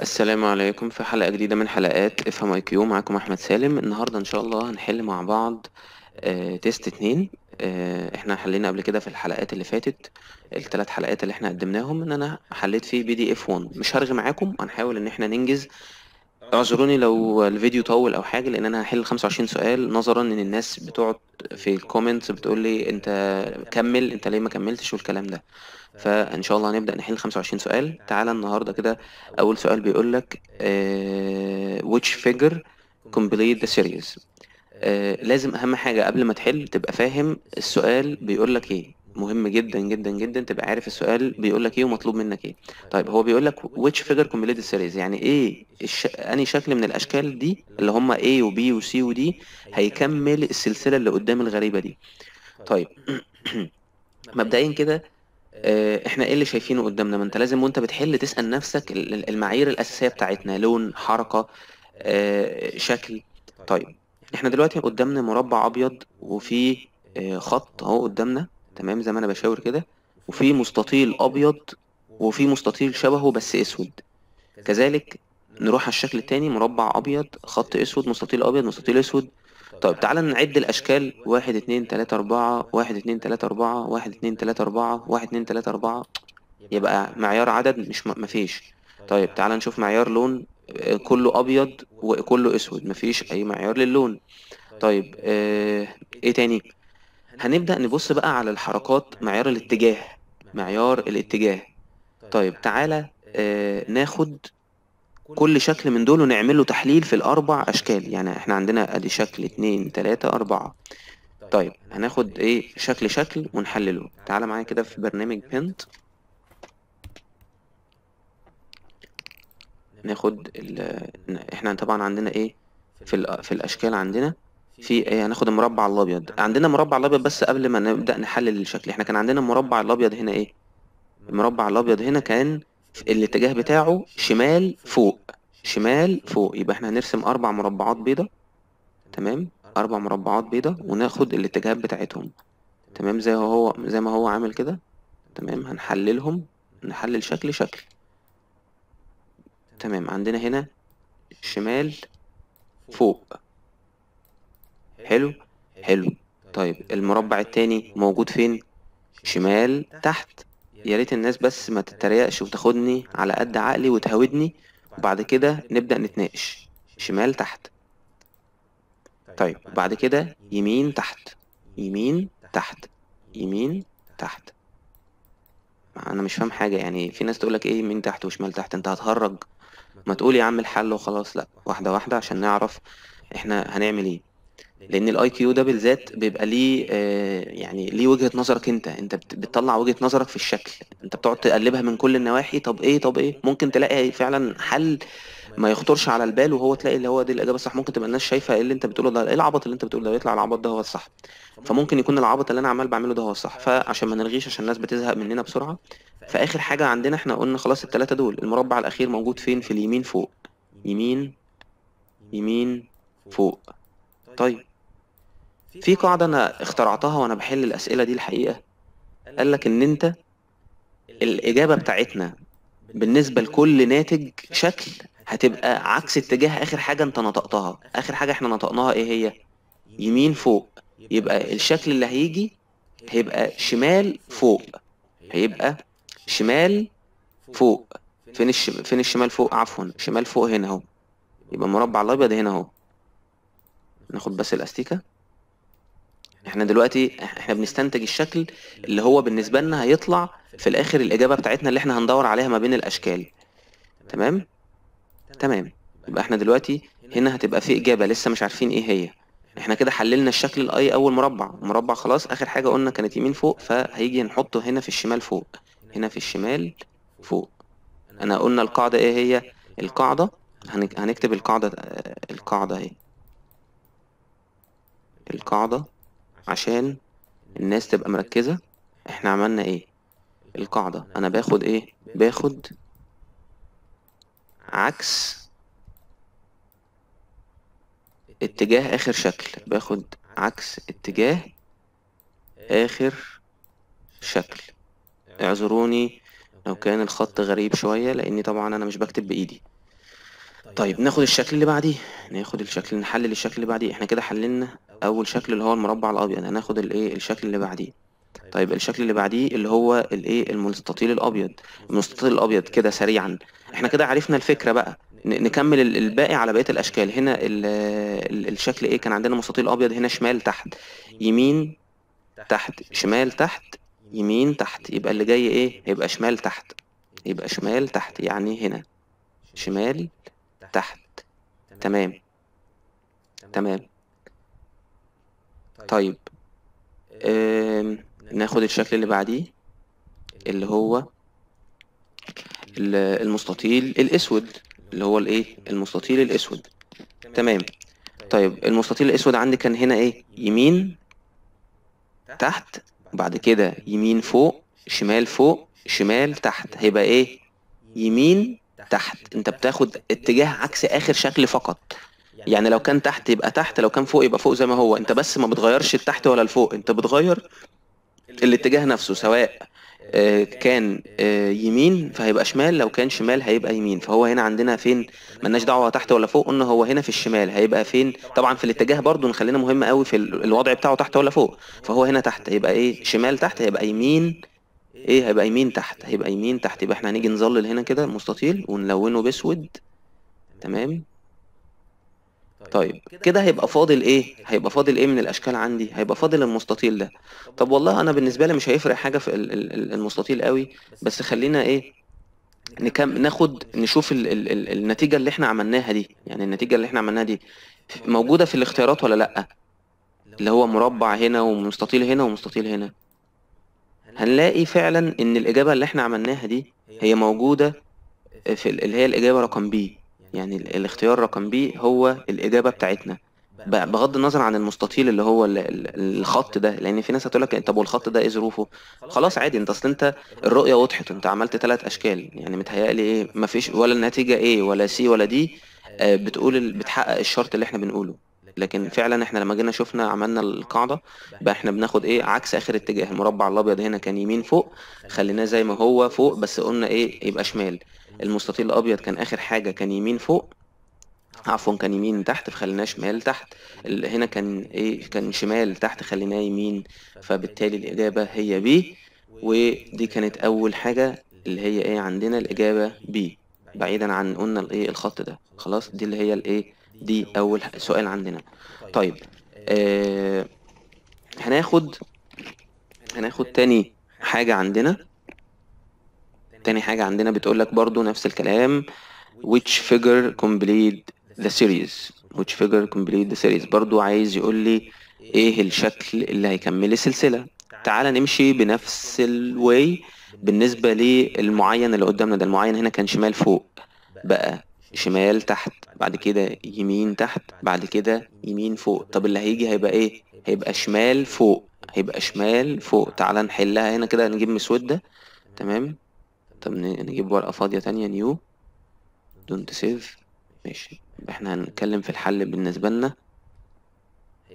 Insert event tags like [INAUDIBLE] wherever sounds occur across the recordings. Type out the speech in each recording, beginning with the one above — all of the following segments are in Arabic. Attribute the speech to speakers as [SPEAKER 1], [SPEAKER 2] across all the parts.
[SPEAKER 1] السلام عليكم في حلقة جديدة من حلقات افهم IQ معاكم أحمد سالم. النهاردة إن شاء الله هنحل مع بعض آه، test اتنين. آه، إحنا حلينا قبل كده في الحلقات اللي فاتت الثلاث حلقات اللي إحنا قدمناهم إن أنا حليت فيه PDF 1 مش هرغي معاكم هنحاول إن إحنا ننجز. اعذروني لو الفيديو طول أو حاجة لأن أنا هحل 25 سؤال. نظرا إن الناس بتقعد في ال comments بتقول لي أنت كمل أنت ليه ما كملتش والكلام ده. فإن شاء الله هنبدأ نحل 25 سؤال. تعالى النهاردة كده أول سؤال بيقول لك آه، which figure complete the series آه، لازم أهم حاجة قبل ما تحل تبقى فاهم السؤال بيقول لك إيه. مهم جدا جدا جدا تبقى عارف السؤال بيقول لك إيه ومطلوب منك إيه. طيب هو بيقول لك which figure complete the series يعني إيه الش... أنهي شكل من الأشكال دي اللي هم A و B و C و D هيكمل السلسلة اللي قدام الغريبة دي؟ طيب [CLEARS THROAT] مبدئيا كده إحنا إيه اللي شايفينه قدامنا؟ ما أنت لازم وأنت بتحل تسأل نفسك ال- ال- المعايير الأساسية بتاعتنا لون حركة آه، شكل. طيب إحنا دلوقتي قدامنا مربع أبيض وفيه آه، خط أهو قدامنا تمام زي ما أنا بشاور كده وفي مستطيل أبيض وفي مستطيل شبهه بس أسود. كذلك نروح على الشكل التاني مربع أبيض خط أسود مستطيل أبيض مستطيل أسود. طيب تعالى نعد الأشكال. واحد اتنين تلاتة أربعة. واحد اتنين تلاتة أربعة. واحد اتنين تلاتة أربعة. واحد اتنين تلاتة أربعة. يبقى معيار عدد مش مفيش. طيب تعالى نشوف معيار لون آه، كله أبيض وكله أسود. مفيش أي معيار للون. طيب آه، إيه تاني؟ هنبدأ نبص بقى على الحركات معيار الاتجاه معيار الاتجاه. طيب تعالى آه، ناخد كل شكل من دول ونعمل له تحليل في الأربع أشكال. يعني إحنا عندنا أدي شكل اتنين تلاتة أربعة. طيب هناخد إيه؟ شكل شكل ونحلله. تعالى معايا كده في برنامج بنت ناخد ال... إحنا طبعا عندنا إيه؟ في ال... في الأشكال عندنا في إيه؟ هناخد المربع الأبيض. عندنا مربع الأبيض بس قبل ما نبدأ نحلل الشكل. إحنا كان عندنا المربع الأبيض هنا إيه؟ المربع الأبيض هنا كان الاتجاه بتاعه شمال فوق شمال فوق. يبقى إحنا هنرسم أربع مربعات بيضة. تمام؟ أربع مربعات بيضة وناخد الاتجاهات بتاعتهم. تمام؟ زي هو زي ما هو عامل كده. تمام؟ هنحللهم. نحلل شكل شكل. تمام؟ عندنا هنا شمال فوق. حلو؟ حلو. طيب المربع التاني موجود فين؟ شمال تحت. يا ريت الناس بس ما تتريقش وتاخدني على قد عقلي وتهودني وبعد كده نبدأ نتناقش. شمال تحت. طيب بعد كده يمين تحت. يمين تحت. يمين تحت. أنا مش فاهم حاجة يعني في ناس تقولك إيه يمين تحت وشمال تحت؟ أنت هتهرج. ما تقول يا عم الحل وخلاص لأ. واحدة واحدة عشان نعرف إحنا هنعمل إيه. لأن ال IQ ده بالذات بيبقى ليه آه، يعني ليه وجهة نظرك أنت. أنت بت- بتطلع وجهة نظرك في الشكل. أنت بتقعد تقلبها من كل النواحي. طب إيه طب إيه؟ ممكن تلاقي فعلا حل ما يخطرش على البال وهو تلاقي اللي هو دي الإجابة الصح. ممكن تبقى الناس شايفة إيه اللي أنت بتقوله ده إيه العبط اللي أنت بتقوله ده؟ يطلع العبط ده هو الصح. فممكن يكون العبط اللي أنا عمال بعمله ده هو الصح. فعشان ما نرغيش عشان الناس بتزهق مننا بسرعة. فاخر حاجة عندنا إحنا قلنا خلاص الثلاثه دول. المربع الأخير موجود فين؟ في اليمين فوق. يمين يمين فوق. طيب. في قاعدة أنا اخترعتها وأنا بحل الأسئلة دي الحقيقة. قال لك إن أنت الإجابة بتاعتنا بالنسبة لكل ناتج شكل هتبقى عكس اتجاه آخر حاجة أنت نطقتها. آخر حاجة إحنا نطقناها إيه هي؟ يمين فوق. يبقى الشكل اللي هيجي هيبقى شمال فوق. هيبقى شمال فوق. فين الش... فين الشمال فوق؟ عفوا شمال فوق هنا أهو. يبقى المربع الأبيض هنا أهو. ناخد بس الأستيكة. إحنا دلوقتي إحنا بنستنتج الشكل اللي هو بالنسبة لنا هيطلع في الآخر الإجابة بتاعتنا اللي إحنا هندور عليها ما بين الأشكال. تمام؟ تمام. يبقى إحنا دلوقتي هنا هتبقى في إجابة لسه مش عارفين إيه هي. إحنا كده حللنا الشكل الآي أول مربع. مربع خلاص آخر حاجة قلنا كانت يمين فوق فهيجي نحطه هنا في الشمال فوق. هنا في الشمال فوق. أنا قلنا القاعدة إيه هي؟ القاعدة. هنك- هنكتب القاعدة آه، القاعدة أهي. القاعدة عشان الناس تبقى مركزة. إحنا عملنا إيه؟ القاعدة. أنا باخد إيه؟ باخد عكس اتجاه آخر شكل. باخد عكس اتجاه آخر شكل. اعذروني لو كان الخط غريب شوية لأني طبعا أنا مش بكتب بإيدي. طيب ناخد الشكل اللي بعديه ناخد الشكل نحلل الشكل اللي بعديه. إحنا كده حللنا أول شكل اللي هو المربع الأبيض هناخد الايه الشكل اللي بعديه. طيب الشكل اللي بعديه اللي هو الايه المستطيل الأبيض. المستطيل الأبيض كده سريعا. إحنا كده عرفنا الفكرة بقى. نكمل ال- الباقي على بقية الأشكال. هنا ال الشكل إيه؟ كان عندنا مستطيل ابيض هنا شمال تحت. يمين تحت شمال تحت يمين تحت. يبقى اللي جاي إيه؟ هيبقى شمال تحت. يبقى شمال تحت يعني هنا. شمال تحت. تمام. تمام. طيب. آم، ناخد الشكل اللي بعديه اللي هو ال- المستطيل الأسود اللي هو الإيه؟ المستطيل الأسود. تمام. طيب المستطيل الأسود عندي كان هنا إيه؟ يمين تحت بعد كده يمين فوق شمال فوق شمال تحت. هيبقى إيه؟ يمين تحت. انت بتاخد اتجاه عكس آخر شكل فقط. يعني لو كان تحت يبقى تحت لو كان فوق يبقى فوق زي ما هو. انت بس ما بتغيرش التحت ولا الفوق انت بتغير الاتجاه نفسه سواء آه، كان آه، يمين فهيبقى شمال لو كان شمال هيبقى يمين. فهو هنا عندنا فين؟ ملناش دعوة تحت ولا فوق قلنا هو هنا في الشمال. هيبقى فين؟ طبعا في الاتجاه برضو نخلينا مهم قوي في ال- الوضع بتاعه تحت ولا فوق. فهو هنا تحت. هيبقى إيه؟ شمال تحت هيبقى يمين. إيه هيبقى يمين تحت هيبقى يمين تحت. يبقى إحنا هنيجي نظلل هنا كده مستطيل ونلونه بأسود. تمام؟ طيب كده هيبقى فاضل إيه؟ هيبقى فاضل إيه من الأشكال عندي؟ هيبقى فاضل المستطيل ده. طب والله أنا بالنسبة لي مش هيفرق حاجة في ال- ال- ال- المستطيل قوي. بس خلينا إيه نكم ناخد نشوف ال ال ال النتيجة اللي إحنا عملناها دي. يعني النتيجة اللي إحنا عملناها دي موجودة في الاختيارات ولا لأ؟ اللي هو مربع هنا ومستطيل هنا ومستطيل هنا. هنلاقي فعلا إن الإجابة اللي إحنا عملناها دي هي موجودة في ال- اللي هي الإجابة رقم بي يعني ال- الاختيار رقم بي هو الإجابة بتاعتنا. بغض النظر عن المستطيل اللي هو ال- ال- الخط ده لأن في ناس هتقول لك طب والخط ده إيه ظروفه؟ خلاص عادي أنت أصل أنت الرؤية وضحت أنت عملت ثلاث أشكال. يعني متهيألي إيه مفيش ولا النتيجه إيه ولا سي ولا دي آه، بتقول بتحقق الشرط اللي إحنا بنقوله. لكن فعلا إحنا لما جينا شفنا عملنا القاعدة بقى إحنا بناخد إيه عكس آخر اتجاه. المربع الأبيض هنا كان يمين فوق خليناه زي ما هو فوق بس قلنا إيه يبقى شمال. المستطيل الأبيض كان آخر حاجة كان يمين فوق. عفوا. كان يمين تحت فخليناه شمال تحت. هنا كان إيه كان شمال تحت خليناه يمين. فبالتالي الإجابة هي بي ودي كانت أول حاجة اللي هي إيه عندنا الإجابة بي. بعيدا عن قلنا الإيه الخط ده. خلاص؟ دي اللي هي الإيه دي أول ح- سؤال عندنا. طيب آه هناخد هناخد تاني حاجة عندنا. تاني حاجة عندنا بتقول لك برضو نفس الكلام. Which figure complete the series? Which figure complete the series? برضو عايز يقول لي إيه الشكل اللي هيكمل السلسلة. تعال نمشي بنفس الواي بالنسبة للمعين اللي قدامنا. ده المعين هنا كان شمال فوق. بقى شمال تحت بعد كده يمين تحت بعد كده يمين فوق. طب اللي هيجي هيبقى إيه؟ هيبقى شمال فوق. هيبقى شمال فوق. تعال نحلها هنا كده نجيب مسودة تمام؟ طب نجيب ورقة فاضية تانية نيو دونت سيف ماشي. إحنا هنتكلم في الحل بالنسبة لنا.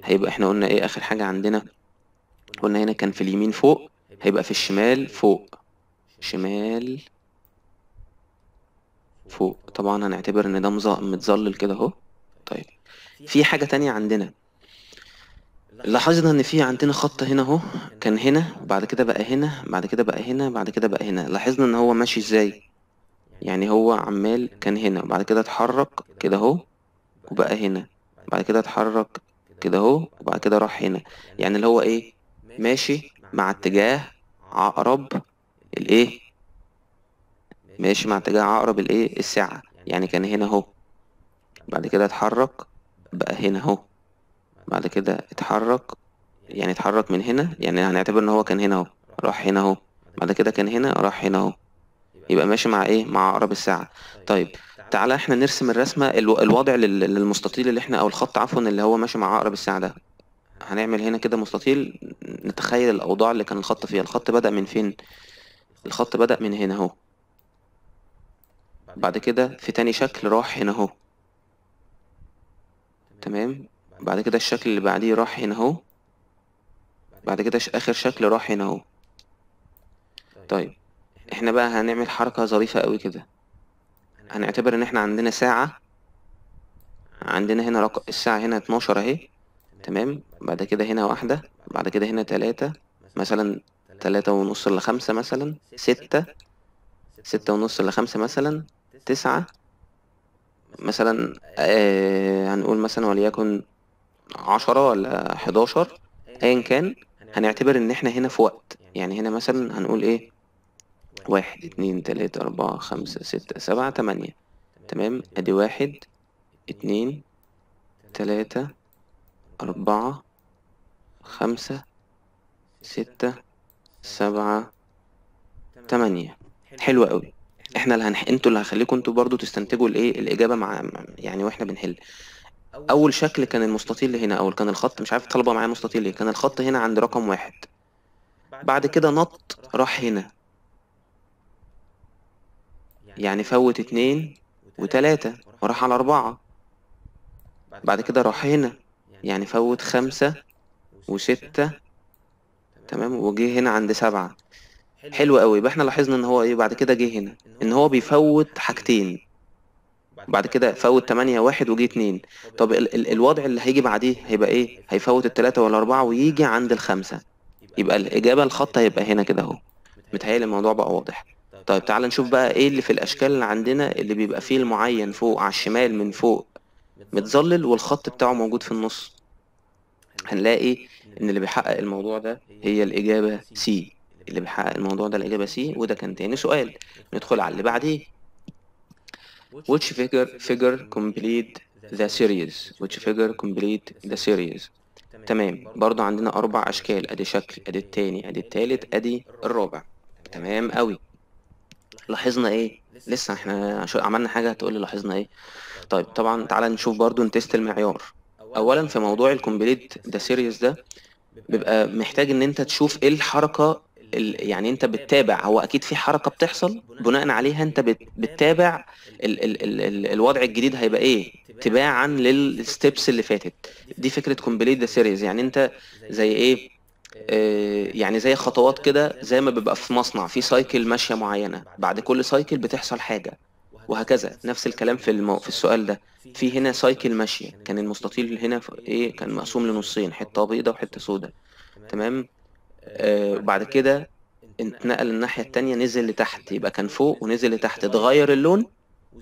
[SPEAKER 1] هيبقى إحنا قلنا إيه آخر حاجة عندنا؟ قلنا هنا كان في اليمين فوق هيبقى في الشمال فوق. شمال فوق. طبعا هنعتبر إن ده متظلل كده أهو. طيب. في حاجة تانية عندنا. لاحظنا إن في عندنا خط هنا أهو. كان هنا بعد كده بقى هنا بعد كده بقى هنا بعد كده بقى هنا. لاحظنا إن هو ماشي إزاي؟ يعني هو عمال كان هنا وبعد كده اتحرك كده أهو وبقى هنا. بعد كده اتحرك كده أهو وبعد كده راح هنا. يعني اللي هو إيه؟ ماشي مع اتجاه عقرب الإيه؟ ماشي مع اتجاه عقرب الايه الساعة. يعني كان هنا اهو. بعد كده اتحرك بقى هنا اهو. بعد كده اتحرك يعني اتحرك من هنا يعني هنعتبر ان هو كان هنا اهو. راح هنا اهو. بعد كده كان هنا راح هنا اهو. يبقى ماشي مع إيه؟ مع عقرب الساعة. طيب تعالى إحنا نرسم الرسمة الو- الوضع لل- للمستطيل اللي إحنا أو الخط عفوا اللي هو ماشي مع عقرب الساعة ده. هنعمل هنا كده مستطيل نتخيل الأوضاع اللي كان الخط فيها. الخط بدأ من فين؟ الخط بدأ من هنا اهو. بعد كده في تاني شكل راح هنا اهو. تمام؟ بعد كده الشكل اللي بعديه راح هنا اهو. بعد كده آخر شكل راح هنا اهو. طيب إحنا بقى هنعمل حركة ظريفة قوي كده. هنعتبر ان إحنا عندنا ساعة. عندنا هنا رقم الساعة هنا 12 اهي. تمام؟ بعد كده هنا واحدة. بعد كده هنا تلاتة. مثلا تلاتة ونص إلا خمسة مثلا. ستة. ستة ونص إلا خمسة مثلا. تسعة. مثلا آه هنقول مثلا وليكن عشرة ولا حداشر أيا كان هنعتبر إن إحنا هنا في وقت. يعني هنا مثلا هنقول إيه؟ واحد اتنين تلاتة أربعة خمسة ستة سبعة تمانية. تمام؟ أدي واحد اتنين تلاتة أربعة خمسة ستة سبعة تمانية. حلو قوي إحنا اللي هنح... أنتوا اللي هخليكم أنتوا برضو تستنتجوا الايه الإجابة مع يعني وإحنا بنحل. أول شكل كان المستطيل هنا أو كان الخط مش عارف الطلبة معايا مستطيل ليه كان الخط هنا عند رقم واحد. بعد كده نط راح هنا. يعني فوت اتنين وتلاتة وراح على أربعة. بعد كده راح هنا. يعني فوت خمسة وستة. تمام؟ وجه هنا عند سبعة. حلو قوي. يبقى إحنا لاحظنا ان هو إيه بعد كده جه هنا. إن هو بيفوت حاجتين. بعد كده فوت تمانية واحد وجه اتنين. طب ال ال الوضع اللي هيجي بعديه هيبقى إيه؟ هيفوت التلاتة والأربعة ويجي عند الخمسة. يبقى الإجابة الخط هيبقى هنا كده أهو. متهيألي الموضوع بقى واضح. طيب تعال نشوف بقى إيه اللي في الأشكال اللي عندنا اللي بيبقى فيه المعين فوق على الشمال من فوق. متظلل والخط بتاعه موجود في النص. هنلاقي إن اللي بيحقق الموضوع ده هي الإجابة C. اللي بيحقق الموضوع ده الإجابة C وده كان تاني سؤال. ندخل على اللي بعديه. Which figure figure complete the series which figure complete the series? تمام. برضو عندنا أربع أشكال. أدي شكل أدي التاني أدي التالت أدي الرابع. تمام أوي. لاحظنا إيه؟ لسه إحنا عملنا حاجة هتقولي لاحظنا إيه؟ طيب طبعا تعالى نشوف برضو ن test المعيار. أولا في موضوع ال complete the series ده بيبقى محتاج إن أنت تشوف إيه الحركة ال- يعني انت بتتابع. هو أكيد في حركة بتحصل بناء عليها انت بت- بتتابع ال ال ال ال الوضع الجديد هيبقى إيه؟ تباعا لل steps اللي فاتت. دي فكرة complete the series يعني انت زي إيه؟ آه يعني زي خطوات كده زي ما بيبقى في مصنع في cycle ماشية معينة. بعد كل cycle بتحصل حاجة وهكذا. نفس الكلام في المو... في السؤال ده. في هنا cycle ماشية. كان المستطيل هنا إيه؟ كان مقسوم لنصين حتة بيضة وحتة سودة. تمام؟ وبعد كده اتنقل الناحية التانية نزل لتحت يبقى كان فوق ونزل لتحت اتغير اللون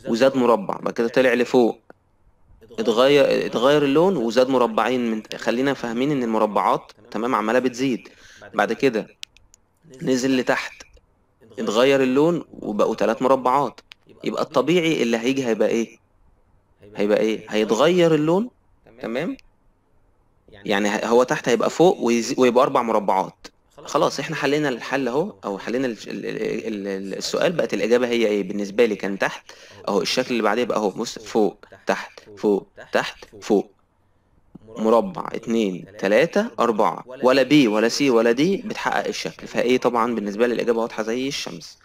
[SPEAKER 1] وزاد مربع بعد كده طلع لفوق. اتغير اتغير اللون وزاد مربعين. من خلينا فاهمين إن المربعات تمام عمالة بتزيد. بعد كده نزل لتحت اتغير اللون وبقوا ثلاث مربعات. يبقى الطبيعي اللي هيجي هيبقى إيه؟ هيبقى إيه؟ هيتغير اللون تمام؟ يعني هو تحت هيبقى فوق. ويبقى أربع مربعات. خلاص. إحنا حلينا الحل اهو أو حلينا ال... ال... ال... ال- السؤال بقت الإجابة هي إيه؟ بالنسبة لي كان تحت. أهو الشكل اللي بعديه بقى أهو بص فوق تحت فوق تحت فوق. مربع اتنين تلاتة أربعة. ولا B ولا C ولا D بتحقق الشكل. ف A طبعا بالنسبة لي الإجابة واضحة زي الشمس.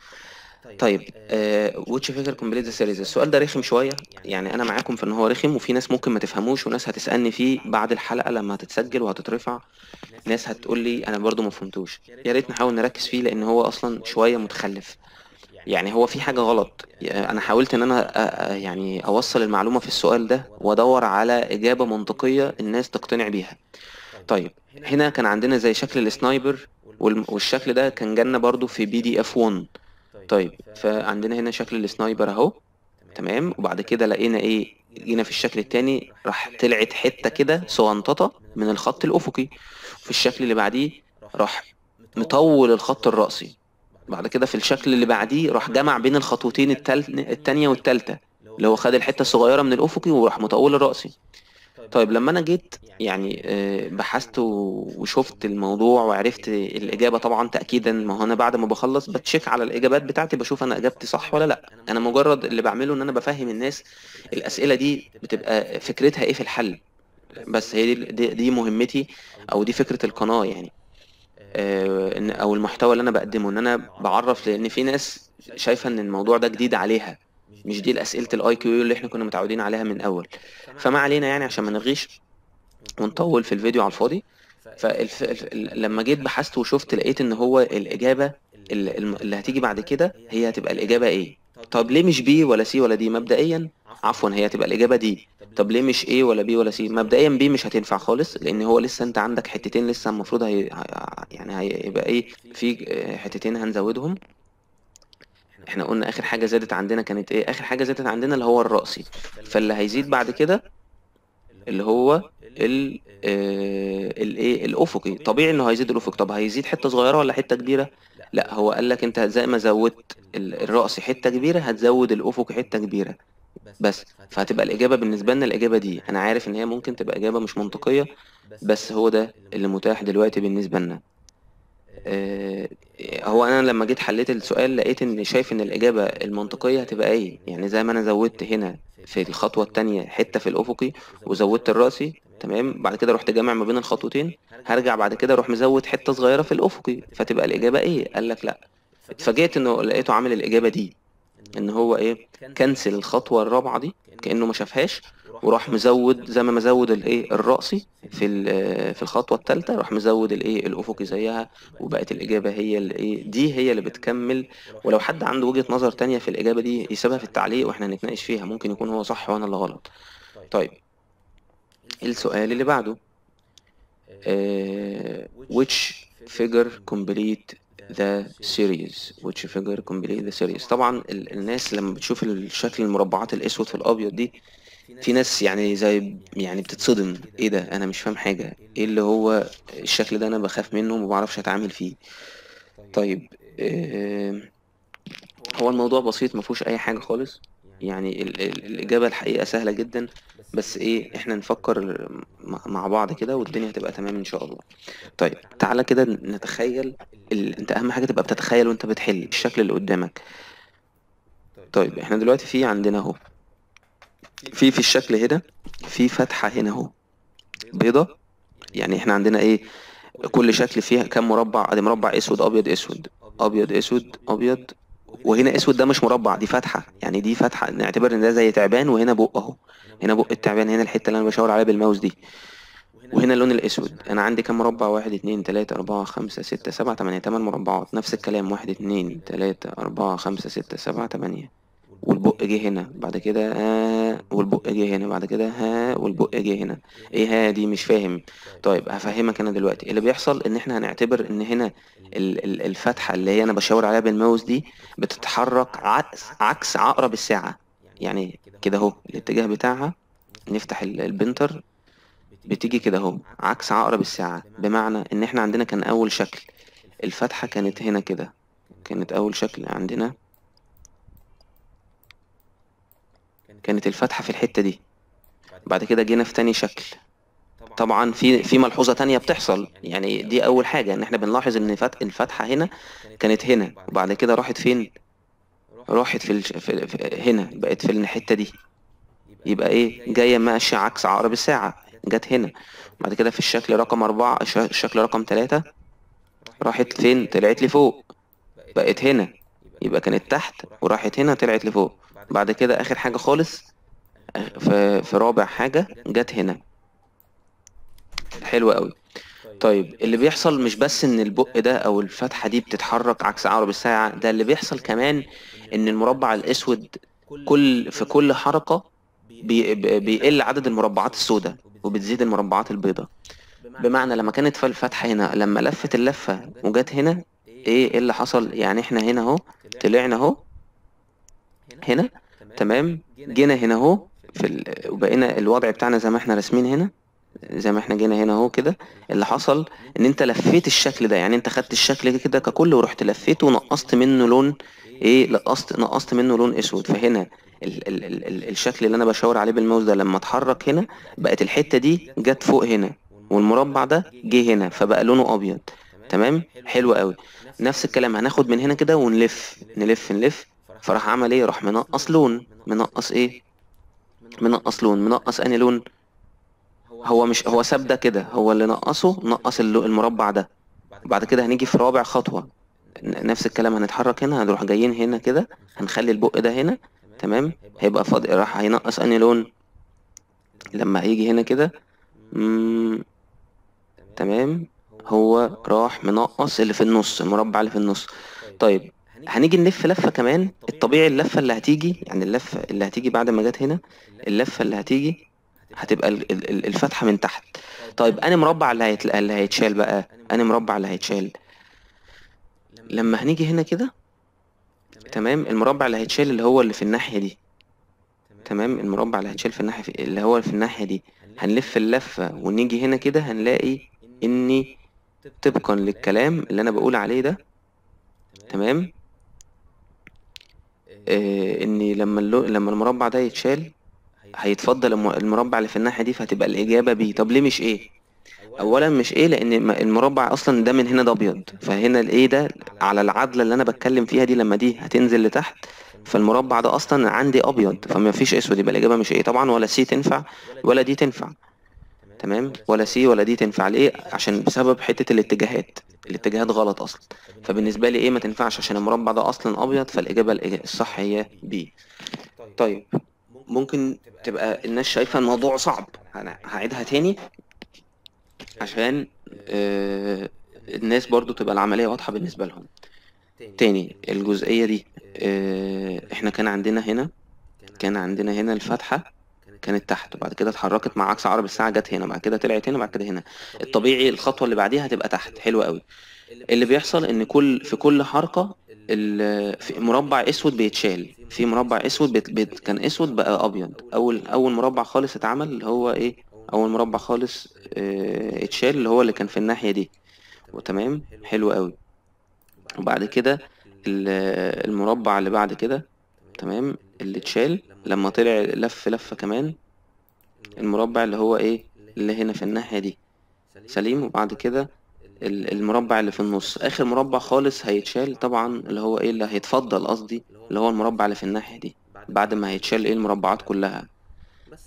[SPEAKER 1] طيب آه which figure complete the series السؤال ده رخم شوية. يعني. أنا معاكم في إن هو رخم وفي ناس ممكن ما تفهموش وناس هتسألني فيه بعد الحلقة لما هتتسجل وهتترفع. ناس هتقول لي أنا برضو ما فهمتوش. يا ريت نحاول نركز فيه لأن هو أصلا شوية متخلف. يعني. هو في حاجة غلط. أنا حاولت إن أنا أ- أ- يعني أوصل المعلومة في السؤال ده وأدور على إجابة منطقية الناس تقتنع بيها. طيب هنا كان عندنا زي شكل السنايبر والشكل ده كان جالنا برضو في PDF 1 طيب فعندنا هنا شكل ال sniper اهو تمام؟ وبعد كده لقينا إيه؟ جينا في الشكل التاني راح طلعت حتة كده صغنططة من الخط الأفقي في الشكل اللي بعديه راح مطول الخط الرأسي. بعد كده في الشكل اللي بعديه راح جمع بين الخطوتين التال... التانية والتالتة اللي هو خد الحتة الصغيرة من الأفقي وراح مطول الرأسي. طيب لما أنا جيت يعني آه، بحثت وشفت الموضوع وعرفت الإجابة طبعا تاكيدا ما هو أنا بعد ما بخلص ب check على الإجابات بتاعتي بشوف أنا إجابتي صح ولا لأ. أنا مجرد اللي بعمله إن أنا بفهم الناس الأسئلة دي بتبقى فكرتها إيه في الحل. بس هي دي دي, دي مهمتي أو دي فكرة القناة يعني آه، إن أو المحتوى اللي أنا بقدمه إن أنا بعرف لأن في ناس شايفة إن الموضوع ده جديد عليها. مش دي الأسئلة ال IQ اللي إحنا كنا متعودين عليها من أول. فما علينا يعني عشان ما نلغيش ونطول في الفيديو على الفاضي. فلما جيت بحثت وشفت لقيت إن هو الإجابة اللي هتيجي بعد كده هي هتبقى الإجابة إيه طب ليه مش بي ولا سي ولا دي مبدئيا؟ عفوا هي هتبقى الإجابة دي طب ليه مش A ولا B ولا C مبدئيا B مش هتنفع خالص لأن هو لسه أنت عندك حتتين لسه المفروض هي... يعني هيبقى إيه في آه، حتتين هنزودهم. إحنا قلنا آخر حاجة زادت عندنا كانت إيه؟ آخر حاجة زادت عندنا اللي هو الرأسي. فاللي هيزيد بعد كده اللي هو ال الايه الأفقي. طبيعي إنه هيزيد الأفق. طب هيزيد حتة صغيرة ولا حتة كبيرة؟ لا هو قال لك أنت زي ما زودت ال- الرأس حتة كبيرة هتزود الأفق حتة كبيرة. بس فهتبقى الإجابة بالنسبة لنا الإجابة دي. أنا عارف إن هي ممكن تبقى إجابة مش منطقية بس هو ده اللي متاح دلوقتي بالنسبة لنا. آه، هو أنا لما جيت حليت السؤال لقيت إن شايف إن الإجابة المنطقية هتبقى إيه؟ يعني زي ما أنا زودت هنا في الخطوة التانية حتة في الأفقي وزودت الرأسي تمام؟ بعد كده رحت جامع ما بين الخطوتين هرجع بعد كده أروح مزود حتة صغيرة في الأفقي فتبقى الإجابة إيه؟ قال لك لا. اتفاجئت إنه لقيته عامل الإجابة دي. إن هو إيه كنسل الخطوة الرابعة دي كأنه ما شافهاش وراح مزود زي ما مزود الإيه الرأسي في في الخطوة الثالثه راح مزود الإيه الأفقي زيها وبقت الإجابة هي الايه دي هي اللي بتكمل. ولو حد عنده وجهة نظر تانية في الإجابة دي يسيبها في التعليق وإحنا نتناقش فيها ممكن يكون هو صح وأنا اللي غلط. طيب السؤال اللي بعده آه، which figure complete the series. Which figure complete the series? طبعا ال- الناس لما بتشوف الشكل المربعات الأسود في الأبيض دي في ناس يعني زي يعني بتتصدم. إيه ده؟ أنا مش فاهم حاجة. إيه اللي هو الشكل ده أنا بخاف منه وما بعرفش أتعامل فيه؟ طيب آه، هو الموضوع بسيط ما فيهوش أي حاجة خالص؟ يعني ال ال الإجابة الحقيقة سهلة جدا بس إيه إحنا نفكر مع بعض كده والدنيا هتبقى تمام إن شاء الله. طيب تعالى كده نتخيل ال... أنت أهم حاجة تبقى بتتخيل وأنت بتحل الشكل اللي قدامك. طيب إحنا دلوقتي في عندنا أهو. في في الشكل هنا في فتحة هنا أهو. بيضة؟ يعني إحنا عندنا إيه كل شكل فيها كام مربع؟ أدي مربع أسود أبيض أسود. أبيض أسود أبيض وهنا اسود ده مش مربع دي فتحة. يعني دي فتحة نعتبر إن ده زي تعبان وهنا بق أهو. هنا بق التعبان هنا الحتة اللي أنا بشاور عليها بالماوس دي. وهنا اللون الأسود. أنا عندي كام مربع؟ واحد اتنين تلاتة أربعة خمسة ستة سبعة تمانية تمن مربعات. نفس الكلام. واحد اتنين تلاتة أربعة خمسة ستة سبعة تمانية. والبق جه هنا بعد كده ها والبق جه هنا بعد كده ها والبق جه هنا. إيه ها دي مش فاهم. طيب هفهمك أنا دلوقتي. اللي بيحصل إن إحنا هنعتبر إن هنا ال- ال- الفتحة اللي هي أنا بشاور عليها بالماوس دي بتتحرك عكس عكس عقرب الساعة. يعني كده أهو الاتجاه بتاعها نفتح ال- البنتر بتيجي كده أهو عكس عقرب الساعة. بمعنى إن إحنا عندنا كان أول شكل. الفتحة كانت هنا كده كانت أول شكل عندنا. كانت الفتحة في الحتة دي. بعد كده جينا في تاني شكل. طبعا. في في ملحوظة تانية بتحصل. يعني دي أول حاجة إن إحنا بنلاحظ إن فت- الفتحة هنا كانت هنا. وبعد كده راحت فين؟ راحت في, الش... في... في هنا. بقت في الحتة دي. يبقى إيه؟ جاية ماشية عكس عقرب الساعة. جت هنا. بعد كده في الشكل رقم أربعة الش- الشكل رقم تلاتة راحت فين؟ طلعت لي فوق بقت هنا. يبقى كانت تحت وراحت هنا طلعت لفوق. بعد كده آخر حاجة خالص في في رابع حاجة جت هنا. حلو قوي طيب اللي بيحصل مش بس إن البق ده أو الفتحة دي بتتحرك عكس عقرب الساعة ده اللي بيحصل كمان إن المربع الأسود كل في كل حركة بي بي- بيقل عدد المربعات السوداء وبتزيد المربعات البيضاء. بمعنى لما كانت في الفتحة هنا لما لفت اللفة وجت هنا إيه اللي حصل؟ يعني إحنا هنا أهو طلعنا أهو هنا؟ تمام. جينا هنا اهو في ال... وبقينا الوضع بتاعنا زي ما إحنا راسمين هنا زي ما إحنا جينا هنا اهو كده. اللي حصل ان انت لفيت الشكل ده يعني انت خدت الشكل كده ككل ورحت لفيته ونقصت منه لون إيه نقصت نقصت منه لون اسود. فهنا ال ال ال ال الشكل اللي أنا بشاور عليه بالماوس ده لما اتحرك هنا بقت الحتة دي جت فوق هنا والمربع ده جه هنا فبقى لونه أبيض. تمام؟ حلو قوي. نفس الكلام هناخد من هنا كده ونلف نلف نلف. فراح عمل إيه؟ راح منقص لون. منقص إيه؟ منقص لون. منقص أنهي لون؟ هو مش هو ساب ده كده. هو اللي نقصه نقص المربع ده. بعد كده هنيجي في رابع خطوة. ن- نفس الكلام هنتحرك هنا هنروح جايين هنا كده هنخلي البق ده هنا. تمام؟ هيبقى فاضي راح هينقص أنهي لون؟ لما هيجي هنا كده. تمام؟ هو راح منقص اللي في النص المربع اللي في النص. طيب هنيجي نلف لفة كمان. الطبيعي اللفة اللي هتيجي يعني اللفة اللي هتيجي بعد ما جت هنا اللفة اللي هتيجي هتبقى ال- ال- ال- الفتحة من تحت. طيب أنا مربع اللي. اللي هيتشال بقى؟ أنا مربع اللي هيتشال. لما هنيجي هنا كده تمام المربع اللي هيتشال اللي هو اللي في الناحية دي. تمام المربع اللي هيتشال في الناحية في... اللي هو في الناحية دي. هنلف اللفة ونيجي هنا كده هنلاقي إني طبقا للكلام اللي أنا بقول عليه ده. تمام؟ آه إني لما اللو... لما المربع ده يتشال هيتفضل الم- المربع اللي في الناحية دي فهتبقى الإجابة بي طب ليه مش إيه؟ أولا مش لأن م- المربع أصلا ده من هنا ده أبيض. فهنا ال A ده على العدلة اللي أنا بتكلم فيها دي لما دي هتنزل لتحت فالمربع ده أصلا عندي أبيض فما فيش أسود. يبقى الإجابة مش A طبعا ولا C تنفع ولا D تنفع. تمام؟ ولا C ولا D تنفع ليه عشان بسبب حتة الاتجاهات. الاتجاهات غلط أصلا. فبالنسبة لي A ما تنفعش؟ عشان المربع ده أصلا أبيض فالإجابة الإج- الصح هي B طيب ممكن تبقى الناس شايفة الموضوع صعب. أنا هعيدها تاني. عشان آه الناس برضو تبقى العملية واضحة بالنسبة لهم. تاني الجزئية دي آه إحنا كان عندنا هنا كان عندنا هنا الفتحة كانت تحت وبعد كده اتحركت مع عكس عقرب الساعة جت هنا بعد كده طلعت هنا بعد كده هنا. الطبيعي الخطوة اللي بعديها هتبقى تحت. حلوة قوي. اللي بيحصل إن كل في كل حركة ال- في مربع أسود بيتشال. في مربع أسود بيت بيت كان أسود بقى أبيض. أول أول مربع خالص اتعمل اللي هو إيه؟ أول مربع خالص آه اتشال اللي هو اللي كان في الناحية دي. وتمام حلو قوي. وبعد كده ال- المربع اللي بعد كده تمام. اللي اتشال لما طلع لف لفة كمان المربع اللي هو إيه؟ اللي هنا في الناحية دي. سليم وبعد كده ال- المربع اللي في النص. آخر مربع خالص هيتشال طبعا اللي هو إيه؟ اللي هيتفضل قصدي اللي هو المربع اللي في الناحية دي. بعد ما هيتشال إيه؟ المربعات كلها.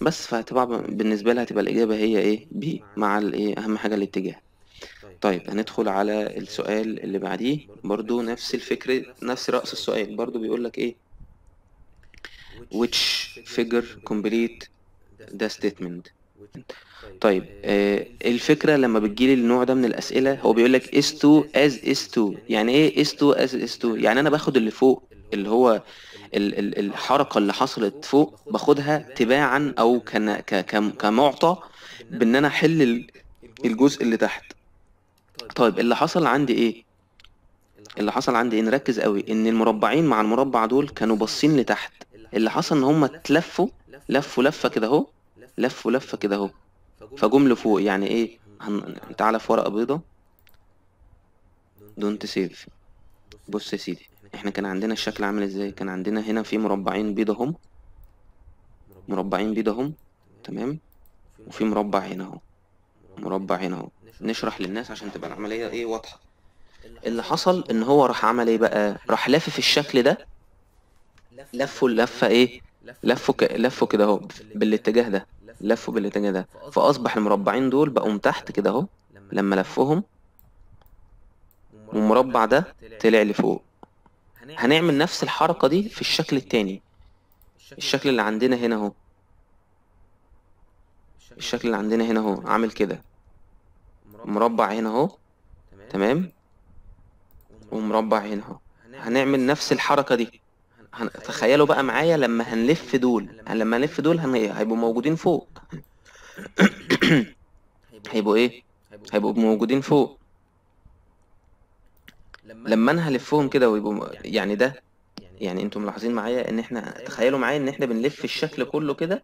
[SPEAKER 1] بس فهتبقى بالنسبة لها هتبقى الإجابة هي إيه؟ بي مع الايه أهم حاجة الاتجاه. طيب هندخل على السؤال اللي بعديه. برضو نفس الفكرة نفس رأس السؤال. برضو بيقول لك إيه؟ Which figure complete the statement. طيب آه الفكرة لما بتجيلي النوع ده من الأسئلة هو بيقول لك is to as is to. يعني إيه is to as is to يعني أنا باخد اللي فوق اللي هو ال ال الحركة اللي حصلت فوق باخدها تباعا أو كمعطى بإن أنا أحل ال- الجزء اللي تحت. طيب اللي حصل عندي إيه؟ اللي حصل عندي إيه؟ نركز قوي إن المربعين مع المربع دول كانوا باصين لتحت. اللي حصل إن هم اتلفوا لفوا لفة كده أهو لفوا لفة كده أهو. فجم لفوق يعني إيه؟ هن... تعالى في ورقة بيضة. دونت سيف بص يا سيدي إحنا كان عندنا الشكل عامل إزاي؟ كان عندنا هنا في مربعين بيض اهم مربعين بيض اهم تمام؟ وفي مربع هنا أهو. مربع هنا أهو. نشرح للناس عشان تبقى العملية إيه واضحة. اللي حصل إن هو راح عمل إيه بقى؟ راح لافف الشكل ده. لفوا اللفة إيه؟ لفوا ك... لفوا كده أهو بالاتجاه ده لفوا بالاتجاه ده. فأصبح المربعين دول بقوا تحت كده أهو لما لفوهم والمربع ده طلع لفوق. هنعمل نفس الحركة دي في الشكل التاني. الشكل اللي عندنا هنا أهو. الشكل اللي عندنا هنا أهو عامل كده. مربع هنا أهو تمام؟ ومربع هنا أهو. هنعمل نفس الحركة دي. تخيلوا بقى معايا لما هنلف دول. لما هنلف دول. هيبقوا موجودين فوق. [COUGHS] هيبقوا إيه؟ هيبقوا موجودين فوق. لما أنا هلفهم كده ويبقوا يعني ده. يعني أنتم ملاحظين معايا إن إحنا تخيلوا معايا إن إحنا بنلف الشكل كله كده.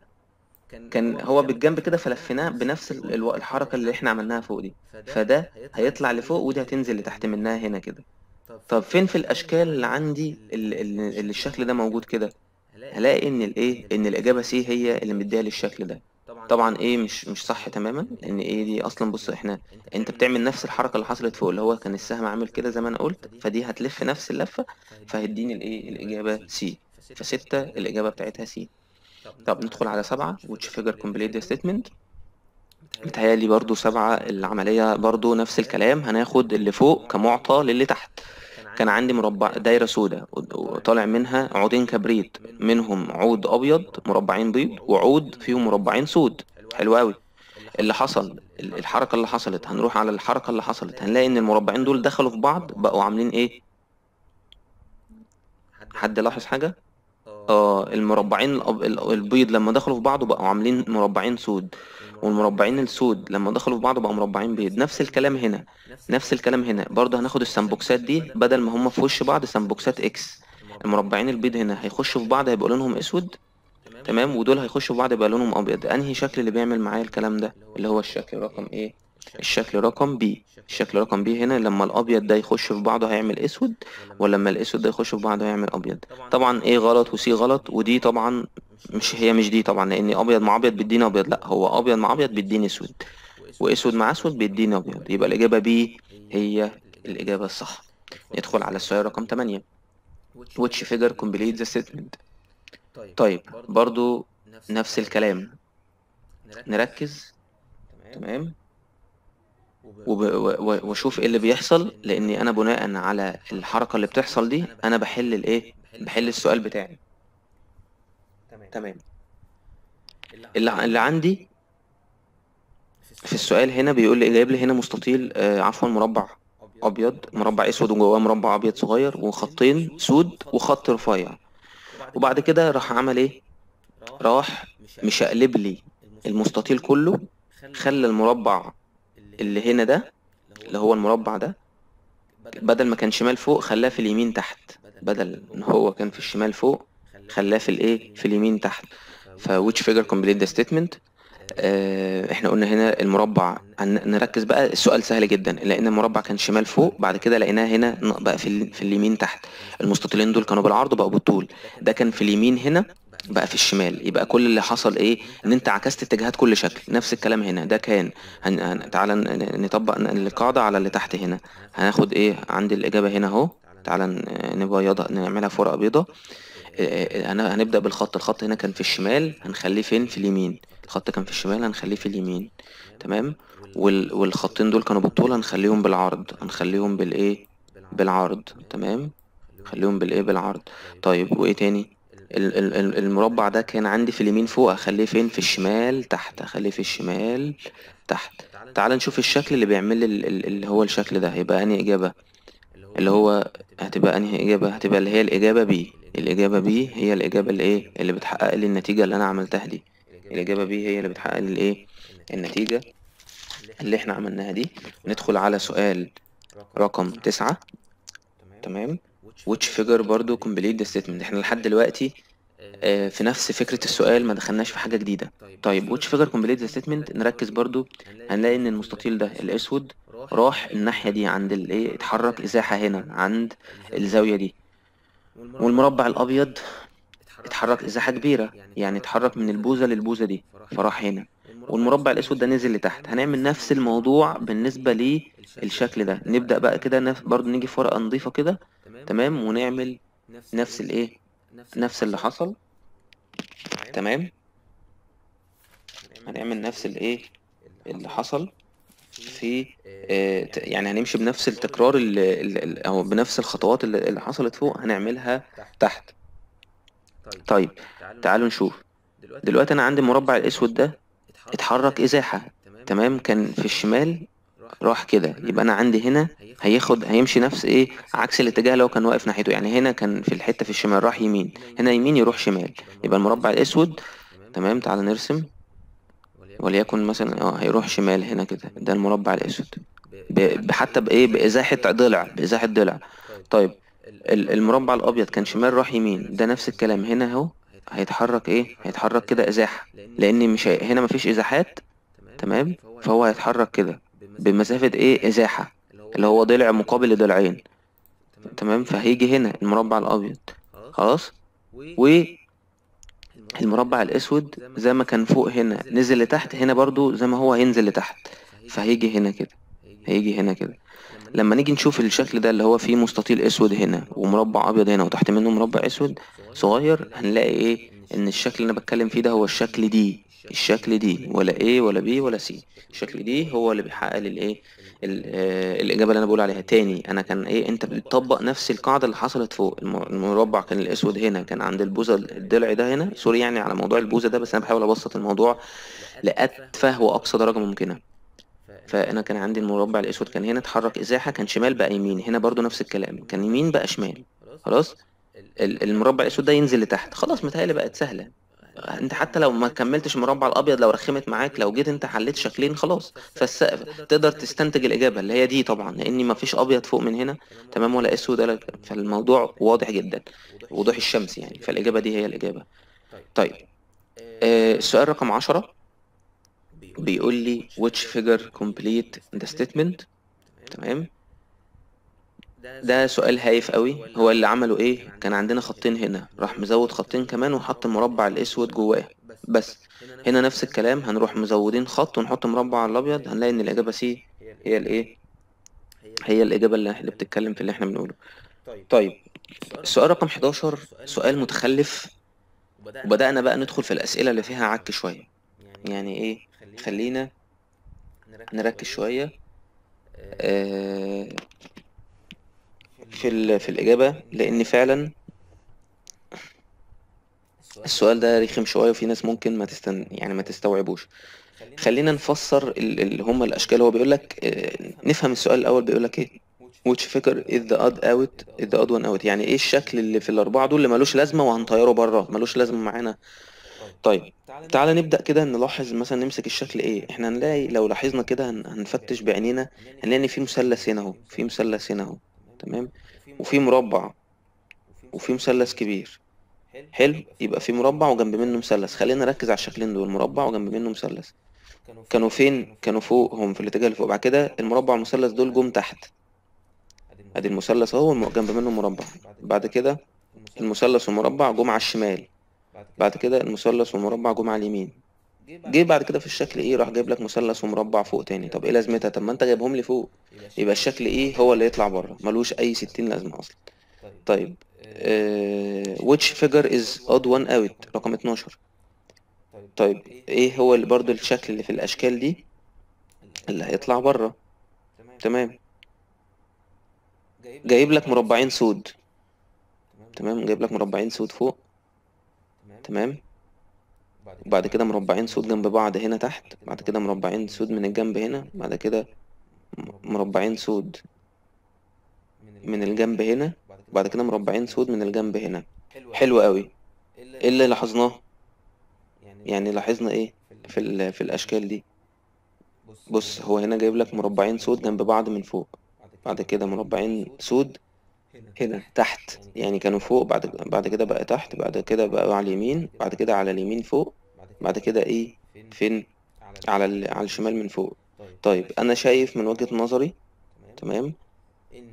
[SPEAKER 1] كان هو بالجنب كده فلفيناه بنفس ال- الو- الحركة اللي إحنا عملناها فوق دي. فده هيطلع لفوق ودي هتنزل لتحت منها هنا كده. طب فين في الأشكال اللي عندي اللي, الشكل ده موجود كده؟ هلاقي إن الايه إن الإجابة C هي اللي مديها للشكل ده. طبعا A مش مش صح تماما لأن A دي أصلا بص إحنا أنت بتعمل نفس الحركة اللي حصلت فوق اللي هو كان السهم عامل كده زي ما أنا قلت فدي هتلف نفس اللفة فهيديني الايه الإجابة C فستة الإجابة بتاعتها C طب ندخل على سبعة which figure complete the statement. متهيألي برضو سبعة العملية برضو نفس الكلام هناخد اللي فوق كمعطى للي تحت. كان عندي مربع دايرة سوداء وطالع منها عودين كبريت منهم عود أبيض مربعين بيض وعود فيهم مربعين سود. حلو أوي. اللي حصل ال- الحركة اللي حصلت هنروح على الحركة اللي حصلت. هنلاقي إن المربعين دول دخلوا في بعض بقوا عاملين إيه؟ حد لاحظ حاجة؟ آه المربعين البيض لما دخلوا في بعض بقوا عاملين مربعين سود. والمربعين السود لما دخلوا في بعض بقوا مربعين بيض. نفس الكلام هنا. نفس الكلام هنا. برضه هناخد السمبوسكات دي بدل ما هما في وش بعض سمبوسكات X المربعين البيض هنا هيخشوا في بعض هيبقى لونهم أسود. تمام؟ ودول هيخشوا في بعض يبقى لونهم أبيض. أنهي شكل اللي بيعمل معايا الكلام ده؟ اللي هو الشكل. رقم إيه الشكل رقم B الشكل رقم B هنا لما الأبيض ده يخش في بعضه هيعمل أسود ولما الأسود ده يخش في بعضه هيعمل أبيض. طبعا A غلط و C غلط و D طبعا مش هي مش D طبعا لأن أبيض مع أبيض بيديني أبيض. لا هو أبيض مع أبيض بيديني أسود وأسود مع أسود بيديني أبيض. يبقى الإجابة بي هي الإجابة الصح. ندخل على السؤال رقم 8 which figure complete the statement? طيب برضو نفس الكلام. نركز. تمام. واشوف إيه اللي بيحصل لأني أنا بناء على الحركة اللي بتحصل دي أنا بحل الإيه؟ بحل السؤال بتاعي. تمام. اللي, اللي عندي في السؤال هنا بيقول لي جايب لي هنا مستطيل آه عفوا مربع أبيض. مربع أسود وجواه مربع أبيض صغير وخطين سود وخط رفيع. وبعد كده راح عمل إيه؟ راح مشقلب لي المستطيل كله خلى المربع اللي هنا ده اللي هو المربع ده بدل ما كان شمال فوق خلاه في اليمين تحت بدل إن هو كان في الشمال فوق خلاه في الايه في اليمين تحت. ف which figure complete the statement آه إحنا قلنا هنا المربع. نركز بقى السؤال سهل جدا. لأن المربع كان شمال فوق بعد كده لقيناه هنا بقى في, في اليمين تحت. المستطيلين دول كانوا بالعرض بقوا بالطول. ده كان في اليمين هنا بقى في الشمال. يبقى كل اللي حصل إيه؟ إن انت عكست اتجاهات كل شكل. نفس الكلام هنا. ده كان. هن... هن... تعالى نطبق القاعدة على اللي تحت هنا. هناخد إيه؟ عندي الإجابة هنا اهو. تعالى نبيضها نعملها بيضة. إيه، أنا هنبدأ بالخط. الخط هنا كان في الشمال هنخليه فين؟ في اليمين. الخط كان في الشمال هنخليه في اليمين. تمام؟ وال... والخطين دول كانوا بالطول هنخليهم بالعرض. هنخليهم بالإيه؟ بالعرض. تمام؟ خليهم بالإيه؟ بالعرض. طيب وإيه تاني؟ ال- ال- ال- المربع ده كان عندي في اليمين فوق. اخليه فين؟ في الشمال تحت. اخليه في الشمال تحت. تعال نشوف الشكل اللي بيعمل لي ال- ال- اللي هو الشكل ده. هيبقى أنهي إجابة؟ اللي هو هتبقى أنهي إجابة؟ هتبقى اللي هي الإجابة B. الإجابة B هي الإجابة اللي إيه اللي بتحقق لي النتيجة اللي أنا عملتها دي. الإجابة B هي اللي بتحقق لي الإيه؟ النتيجة اللي إحنا عملناها دي. ندخل على سؤال رقم تسعة. تمام؟ which figure برضو complete the statement. إحنا لحد دلوقتي آه، في نفس فكرة السؤال ما دخلناش في حاجة جديدة. طيب which figure complete the statement نركز برضو. هنلاقي إن المستطيل ده الأسود راح الناحية دي عند الإيه؟ اتحرك إزاحة هنا عند الزاوية دي. والمربع الأبيض اتحرك إزاحة كبيرة يعني اتحرك من البوزة للبوزة دي. فراح هنا. والمربع الأسود ده نزل لتحت. هنعمل نفس الموضوع بالنسبة للشكل ده. نبدأ بقى كده برضو نيجي في ورقة نضيفة كده. تمام. ونعمل نفس الإيه؟ نفس اللي حصل. تمام. هنعمل نفس الإيه؟ اللي حصل. في آه ت- يعني هنمشي بنفس التكرار اللي اللي- أو بنفس الخطوات اللي اللي حصلت فوق هنعملها تحت. طيب تعالوا نشوف. دلوقتي أنا عندي المربع الأسود ده اتحرك إزاحة. تمام؟ كان في الشمال راح كده. يبقى أنا عندي هنا هياخد هيمشي نفس إيه عكس الاتجاه اللي هو كان واقف ناحيته. يعني هنا كان في الحتة في الشمال راح يمين. هنا يمين يروح شمال. يبقى المربع الأسود تمام؟ تعال نرسم. وليكن مثلا آه هيروح شمال هنا كده ده المربع الأسود. ب- ب- حتى بإيه؟ بإزاحة ضلع بإزاحة ضلع. طيب. ال- المربع الأبيض كان شمال راح يمين ده نفس الكلام. هنا أهو هيتحرك إيه؟ هيتحرك كده إزاحة لأن مش هي... هنا مفيش إزاحات. تمام. فهو هيتحرك كده بمسافة إيه؟ إزاحة. اللي هو ضلع مقابل لضلعين تمام. فهيجي هنا المربع الأبيض. خلاص. والمربع الأسود زي ما كان فوق هنا نزل لتحت هنا برضو زي ما هو هينزل لتحت فهيجي هنا كده هيجي هنا كده. لما نيجي نشوف الشكل ده اللي هو فيه مستطيل أسود هنا ومربع أبيض هنا وتحت منه مربع أسود صغير هنلاقي إيه؟ إن الشكل اللي أنا بتكلم فيه ده هو الشكل دي. الشكل دي ولا A ولا B ولا C. الشكل دي هو اللي بيحقق الإيه؟ ال- آه، الإجابة اللي أنا بقول عليها. تاني أنا كان إيه؟ أنت بتطبق نفس القاعدة اللي حصلت فوق. الم- المربع كان الأسود هنا كان عند البوزة الضلع ده هنا. سوري يعني على موضوع البوزة ده بس أنا بحاول أبسط الموضوع لأتفه واقصى درجة ممكنة. فأنا كان عندي المربع الأسود كان هنا اتحرك إزاحة كان شمال بقى يمين. هنا برضو نفس الكلام كان يمين بقى شمال. خلاص؟ ال- المربع الأسود ده ينزل لتحت. خلاص متهيألي بقت سهلة. انت حتى لو ما كملتش المربع الأبيض لو رخمت معاك لو جيت انت حليت شكلين خلاص. فالسقف تقدر تستنتج الإجابة اللي هي دي طبعا لأن ما فيش أبيض فوق من هنا تمام ولا أسود ولا فالموضوع واضح جدا وضوح الشمس يعني فالإجابة D هي الإجابة. طيب آه السؤال رقم عشرة. بيقول لي which figure complete the statement? تمام. ده سؤال هايف قوي. هو اللي عمله إيه؟ كان عندنا خطين هنا. راح مزود خطين كمان وحط المربع الأسود جواه. بس هنا نفس الكلام. هنروح مزودين خط ونحط مربع على الأبيض. هنلاقي إن الإجابة C هي الايه هي الإجابة اللي اللي بتتكلم في اللي إحنا بنقوله. طيب. السؤال رقم 11 سؤال متخلف. وبدأنا بقى ندخل في الأسئلة اللي فيها عك شوية. يعني إيه؟ خلينا نركز شوية. آه في في الإجابة لأن فعلا السؤال ده رخم شوية وفي ناس ممكن ما تستن يعني ما تستوعبوش. خلينا نفسر ال- اللي هم الأشكال. هو بيقول لك آه، نفهم السؤال الأول بيقول لك إيه؟ Which figure is the odd out is the odd one out? يعني إيه الشكل اللي في الأربعة دول اللي ملوش لازمة وهنطيره بره ملوش لازمة معانا؟ طيب تعالى نبدأ كده نلاحظ مثلا نمسك الشكل إيه. إحنا هنلاقي لو لاحظنا كده هن- هنفتش بعينينا هنلاقي إن في مثلث هنا أهو في مثلث هنا أهو. تمام؟ وفي مربع. وفي مثلث كبير. حلو يبقى في مربع. وجنب منه مثلث. خلينا نركز على الشكلين دول مربع وجنب منه مثلث. كانوا فين؟ كانوا فوق هم في الاتجاه اللي فوق. بعد كده المربع والمثلث دول جم تحت. ادي المثلث اهو جنب منه مربع. بعد كده المثلث. والمربع جم على الشمال. بعد كده المثلث والمربع جم على اليمين. جه بعد كده في الشكل إيه؟ راح جايب لك مثلث ومربع فوق تاني. طب إيه لازمتها؟ طب ما أنت جايبهم لي فوق. يبقى الشكل إيه؟ هو اللي يطلع بره. ملوش أي ستين لازمة أصلا. طيب آه which figure is odd one out رقم 12 طيب إيه هو اللي برضو الشكل اللي في الأشكال دي؟ اللي هيطلع بره. تمام. جايب لك مربعين سود. تمام جايب لك مربعين سود فوق. تمام. وبعد كده مربعين سود جنب بعض هنا تحت بعد كده مربعين سود من الجنب هنا بعد كده مربعين سود من الجنب هنا بعد كده مربعين سود من الجنب هنا. حلو قوي إيه اللي لاحظناه؟ يعني لاحظنا إيه؟ في في الأشكال دي. بص هو هنا جايب لك مربعين سود جنب بعض من فوق. بعد كده مربعين سود هنا. تحت. يعني كانوا فوق بعد بعد كده بقى تحت بعد كده بقى على اليمين بعد كده على اليمين فوق بعد كده إيه؟ فين؟ على ال... على الشمال من فوق. طيب أنا شايف من وجهة نظري تمام.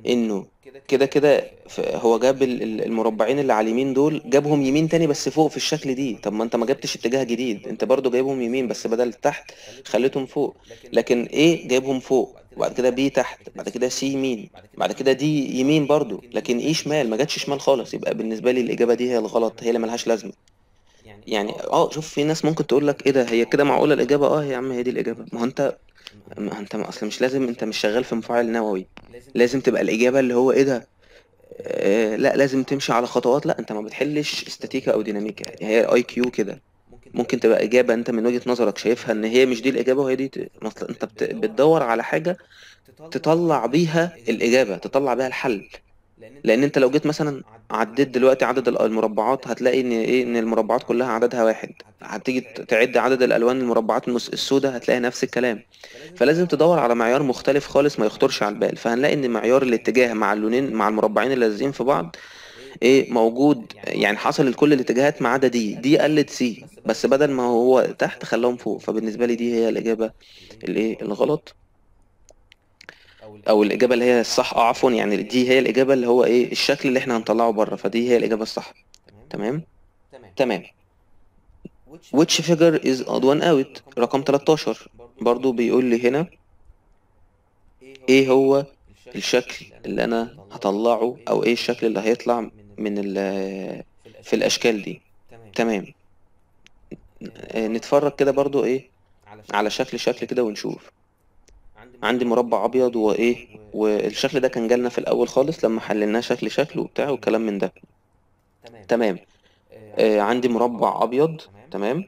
[SPEAKER 1] إنه كده كده هو جاب ال- ال- المربعين اللي على اليمين دول جابهم يمين تاني بس فوق في الشكل دي. طب ما أنت ما جبتش اتجاه جديد. أنت برضو جايبهم يمين بس بدل تحت خليتهم فوق. لكن إيه؟ جايبهم فوق. وبعد كده B تحت بعد كده C يمين بعد كده D يمين برضو لكن إيه شمال ما جاتش شمال خالص يبقى بالنسبة لي الإجابة D هي الغلط هي اللي ملهاش لازمة. يعني آه. شوف في ناس ممكن تقول لك إيه ده هي كده معقولة الإجابة؟ آه يا عم هي دي الإجابة. ما هو أنت ما أنت أصل مش لازم أنت مش شغال في مفاعل نووي. لازم تبقى الإجابة اللي هو إيه ده؟ آه لا لازم تمشي على خطوات. لا أنت ما بتحلش استاتيكا أو ديناميكا هي آي كيو كده. ممكن تبقى إجابة أنت من وجهة نظرك شايفها إن هي مش دي الإجابة وهي دي ت- مثلا أنت بت- بتدور على حاجة تطلع بيها الإجابة. تطلع بيها الحل. لأن أنت لو جيت مثلا عديت دلوقتي عدد ال- المربعات هتلاقي إن إيه إن المربعات كلها عددها واحد. هتيجي ت- تعد عدد الألوان المربعات المس- السوداء هتلاقي نفس الكلام. فلازم تدور على معيار مختلف خالص ما يخطرش على البال. فهنلاقي إن معيار الاتجاه مع اللونين مع المربعين اللي لازقين في بعض إيه موجود. يعني حصل لكل الاتجاهات ما عدا دي. دي قلت سي. بس بدل ما هو تحت خلاهم فوق. فبالنسبة لي دي هي الإجابة الإيه الغلط. أو الإجابة اللي هي الصح. آه عفوا. يعني دي هي الإجابة اللي هو إيه الشكل اللي إحنا هنطلعه بره. فدي هي الإجابة الصح. تمام؟ تمام. Which figure is odd one out? رقم 13 برضو بيقول لي هنا إيه هو الشكل اللي أنا هطلعه أو إيه الشكل اللي هيطلع من ال في الأشكال دي. تمام. آه، نتفرج كده برضو إيه؟ على شكل شكل كده ونشوف. عندي مربع أبيض وايه والشكل ده كان جالنا في الأول خالص لما حللناه شكل شكل وبتاع وكلام من ده. تمام. آه عندي مربع أبيض. تمام.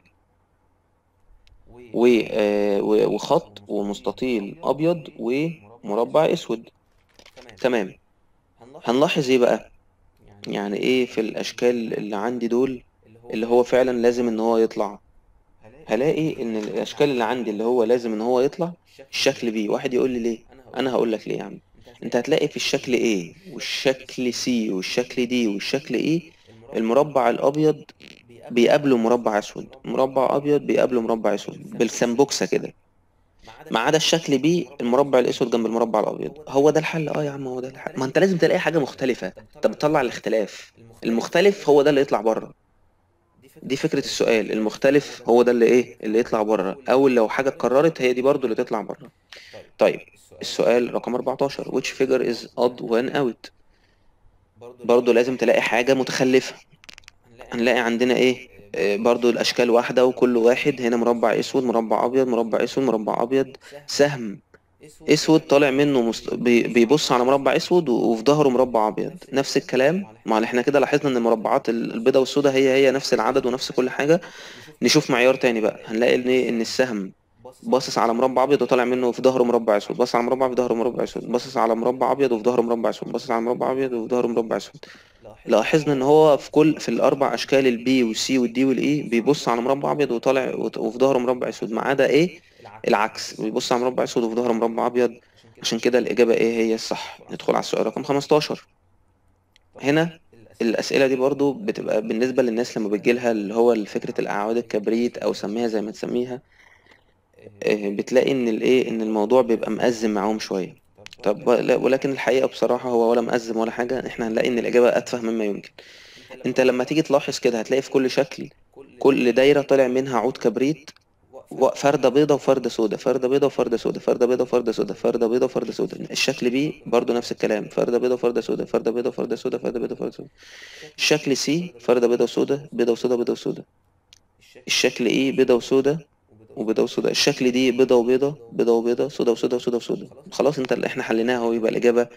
[SPEAKER 1] و آه و- وخط ومستطيل أبيض ومربع أسود. تمام. هنلاحظ إيه بقى؟ يعني إيه في الأشكال اللي عندي دول اللي هو فعلا لازم إن هو يطلع؟ هلاقي إن الأشكال اللي عندي اللي هو لازم إن هو يطلع الشكل بي واحد يقول لي ليه؟ أنا هقول لك ليه يا عم. أنت هتلاقي في الشكل A والشكل C والشكل D والشكل E المربع الأبيض بيقابله مربع أسود مربع أبيض بيقابله مربع أسود بالسمبوكسة كده. ما عدا الشكل بي المربع الأسود. جنب المربع الأبيض. هو ده الحل. آه يا عم هو ده الحل. ما انت لازم تلاقي حاجة مختلفة. انت بتطلع الاختلاف. المختلف. هو ده اللي يطلع بره. دي فكرة السؤال. المختلف هو ده اللي إيه؟ اللي يطلع بره. أو لو حاجة اتكررت هي دي برضو اللي تطلع بره. طيب السؤال. رقم 14 which figure is odd when out? برضو لازم تلاقي حاجة متخلفة. هنلاقي عندنا إيه؟ برضو الأشكال واحدة وكل واحد هنا مربع أسود مربع أبيض مربع أسود مربع أبيض سهم أسود طالع منه مست... بي- بيبص على مربع أسود وفي ظهره مربع أبيض. نفس الكلام ما إحنا كده لاحظنا إن المربعات ال- البيضاء والسوداء هي هي نفس العدد ونفس كل حاجة. نشوف معيار تاني بقى. هنلاقي إن إيه؟ إن السهم باصص على مربع أبيض وطالع منه في ظهره مربع أسود. باصص على مربع في ظهره مربع أسود. باصص على مربع أبيض وفي ظهره مربع أسود. باصص على مربع أبيض وفي ظهره مربع أسود. لاحظنا إن هو في كل في الأربع أشكال البي والسي والدي والاي بيبص على مربع أبيض وطالع وفي ظهره مربع أسود. ما عدا A؟ العكس. بيبص على مربع أسود وفي ظهره مربع أبيض. عشان كده الإجابة A هي الصح؟ ندخل على السؤال رقم 15 هنا الأسئلة. دي برضو بتبقى بالنسبة للناس لما بتجيلها اللي هو فكرة الأعواد الكبريت أو سميها زي ما تسميها آه، بتلاقي إن الايه إن الموضوع بيبقى مأزم معاهم شوية. طب ولكن الحقيقة بصراحة هو ولا مأزم ولا حاجة إحنا هنلاقي إن الإجابة أتفه مما يمكن. أنت لما تيجي تلاحظ كده هتلاقي في كل شكل كل دايرة طالع منها عود كبريت فردة بيضة وفردة سودة فردة بيضة وفردة سودة فردة بيضة وفردة سودة فردة بيضة وفردة سودة. الشكل بي برضو نفس الكلام فردة بيضة وفردة سودة فردة بيضة وفردة سودة فردة بيضة وفردة سودة. الشكل سي فردة بيضة وسودة بيضة وسودة بيضة وسودة. الشكل اي بيضة وسودة وبيضة وسودة الشكل دي بيضة وبيضة بيضة وبيضة سودة وسودة وسودة وسودة خلاص انت اللي إحنا حليناها أهو يبقى الإجابة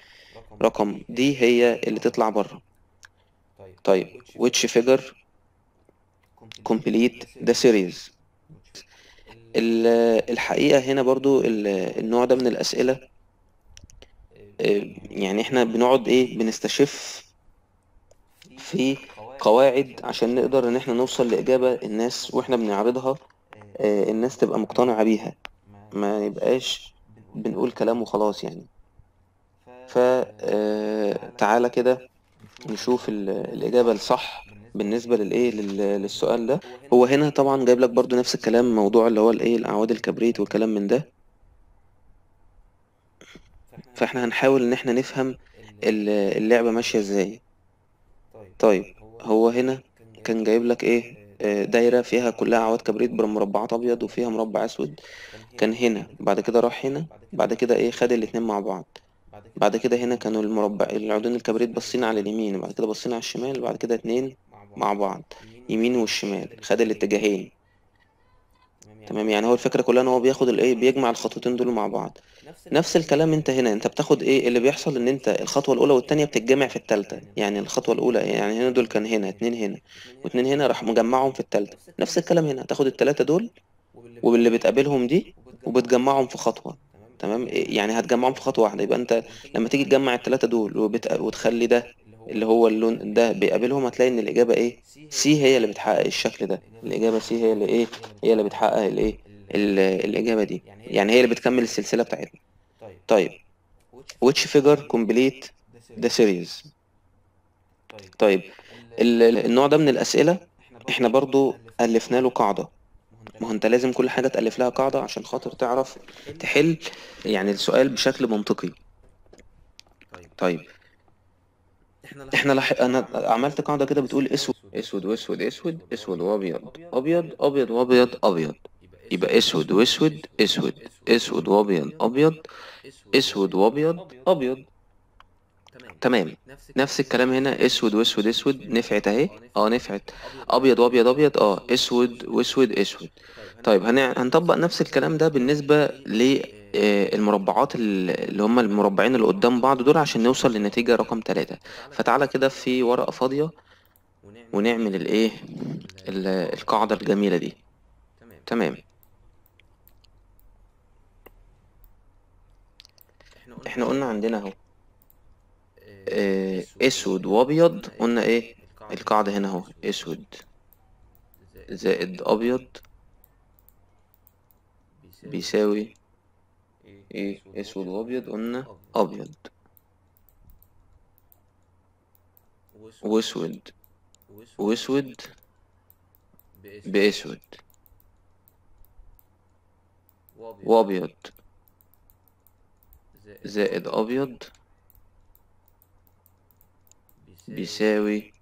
[SPEAKER 1] رقم دي هي اللي تطلع بره. طيب which figure complete the series ال- الحقيقة هنا برضو ال- النوع ده من الأسئلة آه، يعني إحنا بنقعد إيه بنستشف في قواعد عشان نقدر إن إحنا نوصل لإجابة الناس وإحنا بنعرضها الناس تبقى مقتنعة بيها. ما يبقاش بنقول كلام وخلاص يعني. فتعالى كده نشوف ال- الإجابة الصح بالنسبة للإيه لل- للسؤال ده. هو هنا طبعا جايب لك برضو نفس الكلام موضوع اللي هو الإيه الأعواد الكبريت والكلام من ده. فاحنا هنحاول إن إحنا نفهم ال- اللعبة ماشية إزاي. طيب هو هنا كان جايب لك إيه؟ آه، دايرة فيها كلها أعواد كبريت بمربعات أبيض وفيها مربع أسود. كان هنا. بعد كده راح هنا. بعد كده إيه خد الاتنين مع بعض. بعد كده هنا كانوا المربع العودين الكبريت باصين على اليمين وبعد كده باصين على الشمال بعد كده اتنين مع بعض. يمين والشمال. خد الاتجاهين. تمام؟ يعني هو الفكرة كلها إن هو بياخد الايه بيجمع الخطوتين دول مع بعض. نفس الكلام أنت هنا. أنت بتاخد إيه اللي بيحصل إن أنت الخطوة الأولى والتانية بتتجمع في التالتة. يعني. الخطوة الأولى يعني هنا دول كان هنا اتنين هنا. واتنين هنا راح مجمعهم في التالتة. نفس الكلام. هنا. تاخد التلاتة دول واللي بتقابلهم دي وبتجمعهم. في خطوة. تمام. يعني هتجمعهم في خطوة واحدة. يبقى أنت لما تيجي تجمع التلاتة دول وبت... وتخلي ده اللي هو اللون ده بيقابلهم هتلاقي إن الإجابة إيه؟ C هي اللي بتحقق الشكل ده. الإجابة C هي اللي إيه؟ هي اللي بتحقق الايه ال- الإجابة دي. يعني هي اللي بتكمل السلسلة بتاعتنا. طيب. Which figure complete the series? طيب. ال- ال- النوع ده من الأسئلة إحنا برضو ألفنا له قاعدة. ما أنت لازم كل حاجة تألف لها قاعدة عشان خاطر تعرف تحل يعني السؤال بشكل منطقي. طيب. إحنا لح... أنا عملت قاعدة كده بتقول اسود. اسود واسود اسود اسود وابيض. ابيض ابيض وابيض ابيض. يبقى اسود واسود اسود. اسود وابيض ابيض. اسود وابيض ابيض. تمام. نفس الكلام. هنا. اسود واسود اسود. نفعت اهي. آه نفعت. ابيض وابيض ابيض. آه اسود واسود اسود. طيب هن... هنطبق نفس الكلام ده بالنسبة للمربعات اللي هم المربعين اللي قدام بعض دول عشان نوصل للنتيجة رقم ثلاثة فتعالى كده في ورقة فاضية ونعمل الايه ال- القاعدة الجميلة دي. تمام. إحنا قلنا عندنا أهو. آه، أسود وأبيض. قلنا إيه؟ القاعدة هنا أهو. أسود. زائد أبيض. بيساوي إيه إسود وأبيض. قلنا أبيض. وأسود. وأسود. بأسود. وأبيض. زائد أبيض. بيساوي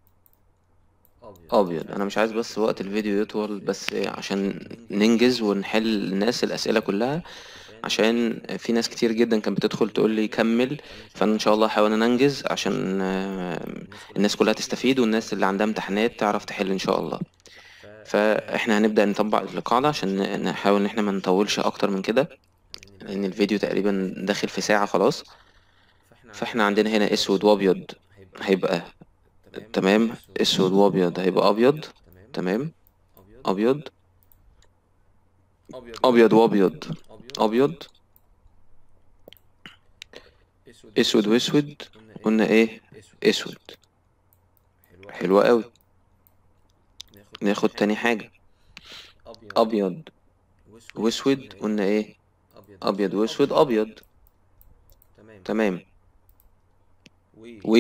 [SPEAKER 1] أبيض. أنا مش عايز بس وقت الفيديو يطول بس عشان ننجز ونحل الناس الأسئلة كلها. عشان في ناس كتير جدا كانت بتدخل تقول لي كمل فأنا إن شاء الله هحاول إن أنجز عشان الناس كلها تستفيد والناس اللي عندها امتحانات تعرف تحل إن شاء الله. فإحنا هنبدأ نطبق القاعده عشان نحاول إن إحنا ما نطولش أكتر من كده لأن الفيديو تقريبا داخل في ساعة خلاص. فإحنا عندنا هنا أسود وأبيض هيبقى تمام؟ أسود وأبيض هيبقى أبيض تمام؟ أبيض. أبيض وأبيض. أبيض. أسود وأسود. قلنا إيه؟ أسود. حلوة قوي. ناخد تاني حاجة. أبيض وأسود. قلنا إيه؟ أبيض وأسود. أبيض. تمام. و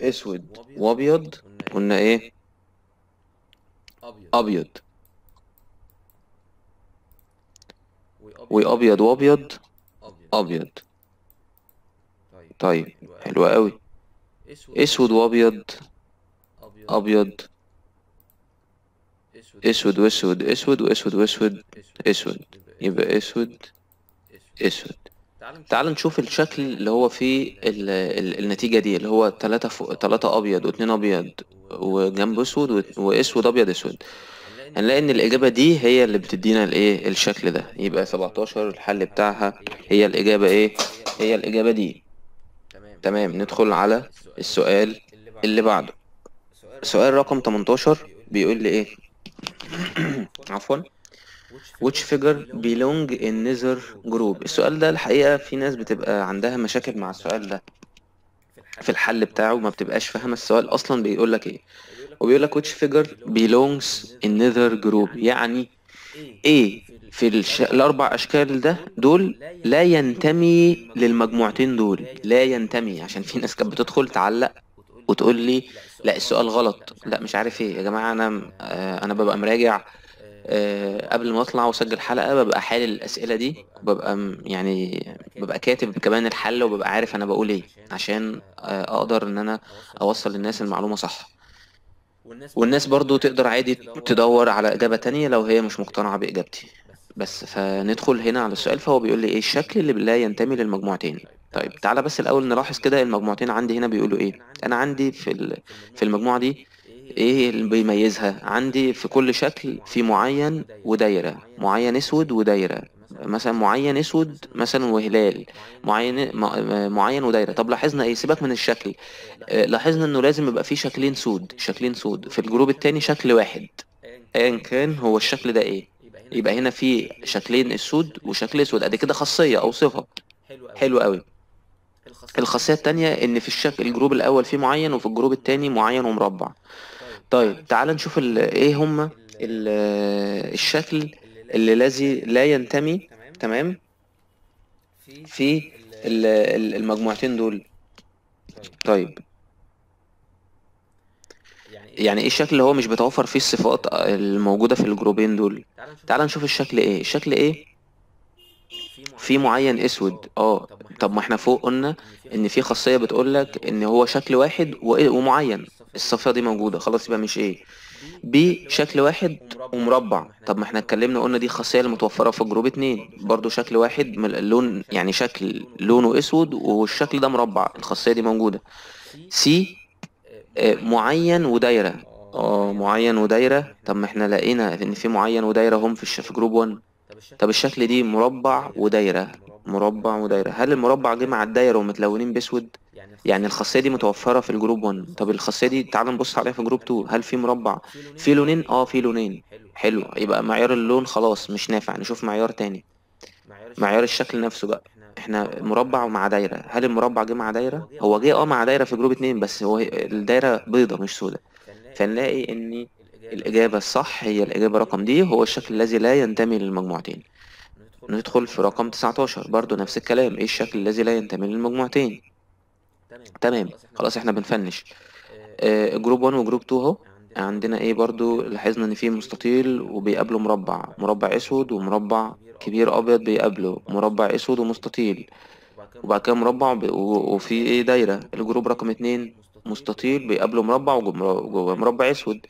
[SPEAKER 1] أسود وأبيض. قلنا إيه؟ أبيض. وأبيض وأبيض. أبيض. طيب حلو قوي أسود وأبيض. أبيض. أسود وأسود. أسود وأسود وأسود. أسود. يبقى أسود. أسود. تعال نشوف الشكل اللي هو فيه ال ال النتيجة دي اللي هو تلاتة فوق تلاتة أبيض واتنين أبيض وجنب أسود وأسود أبيض أسود. هنلاقي إن الإجابة دي هي اللي بتدينا الإيه الشكل ده. يبقى سبعتاشر الحل بتاعها هي الإجابة إيه؟ هي الإجابة دي. تمام ندخل على السؤال اللي بعده. سؤال رقم 18 بيقول لي إيه؟ [COUGHS] عفوا. Which figure belong in neither group? السؤال ده الحقيقة في ناس بتبقى عندها مشاكل مع السؤال ده. في الحل بتاعه ما بتبقاش فاهمة السؤال أصلا بيقول لك إيه. وبيقول لك which figure belongs in neither group. يعني إيه في الش... الأربع أشكال ده دول لا ينتمي للمجموعتين دول. لا ينتمي. عشان في ناس كانت بتدخل تعلق وتقول لي لا السؤال غلط. لا مش عارف إيه. يا جماعة أنا آه أنا ببقى مراجع آه، قبل ما أطلع وأسجل حلقة ببقى حالل الأسئلة دي ببقى يعني ببقى كاتب كمان الحل وببقى عارف أنا بقول إيه عشان آه، أقدر إن أنا أوصل للناس المعلومة صح. والناس برضو تقدر عادي تدور. على إجابة تانية لو هي مش مقتنعة بإجابتي. بس. فندخل هنا على السؤال فهو بيقول لي إيه الشكل اللي لا ينتمي للمجموعتين طيب تعالى بس الأول نلاحظ كده المجموعتين عندي هنا بيقولوا إيه. أنا عندي في في المجموعة دي إيه اللي بيميزها؟ عندي في كل شكل في معين ودايرة معين أسود ودايرة. مثلا معين أسود مثلا وهلال معين مع- معين ودايرة. طب لاحظنا إيه؟ سيبك من الشكل. آه، لاحظنا إنه لازم يبقى فيه شكلين سود شكلين سود. في ال group التاني شكل واحد. ايا كان هو الشكل ده إيه؟ يبقى هنا في شكلين اسود وشكل أسود. أدي كده خاصية أو صفة. حلو قوي. الخاصية التانية إن في الشكل ال group الأول فيه معين وفي ال group التاني معين ومربع. طيب تعال نشوف إيه هما ال- الشكل الذي لا ينتمي تمام؟ في ال- ال- المجموعتين دول. طيب. يعني إيه الشكل اللي هو مش بيتوفر فيه الصفات الموجودة في الجروبين دول؟ تعال نشوف الشكل A. الشكل A؟ في معين أسود. آه. طب ما إحنا فوق قلنا إن في خاصية بتقولك إن هو شكل واحد ومعين. الصفة دي موجودة. خلاص يبقى مش A. B شكل واحد ومربع. طب ما إحنا اتكلمنا قلنا دي خاصية اللي متوفرة في ال group اتنين. برضو شكل واحد من اللون يعني شكل لونه أسود والشكل ده مربع. الخاصية دي موجودة. C آه، معين ودايرة. آه معين ودايرة. طب ما إحنا لقينا إن في معين ودايرة هم في group 1 طب الشكل D مربع ودايرة. مربع ودايرة. هل المربع جه مع الدايرة ومتلونين بأسود؟ يعني الخاصية دي متوفرة في ال group 1 طب الخاصية دي تعال نبص عليها في group 2 هل في مربع؟ في لونين؟ آه في لونين. حلو. يبقى معيار اللون خلاص مش نافع. نشوف معيار تاني. معيار الشكل نفسه بقى. إحنا مربع ومع دايرة. هل المربع جه مع دايرة؟ هو جه آه مع دايرة في group اتنين بس هو الدايرة بيضة مش سودة. فنلاقي إن الإجابة الصح هي الإجابة رقم D. هو الشكل الذي لا ينتمي للمجموعتين. ندخل في رقم 19 برضو نفس الكلام. إيه الشكل الذي لا ينتمي للمجموعتين؟ تمام. خلاص إحنا بن finish. آه group 1 و group 2 أهو. عندنا إيه برضو؟ لاحظنا إن فيه مستطيل وبيقابله مربع. مربع أسود ومربع كبير أبيض بيقابله. مربع أسود ومستطيل. وبعد كده مربع وفي إيه دايرة؟ ال group رقم اتنين مستطيل بيقابله مربع وجوه جوه مربع أسود.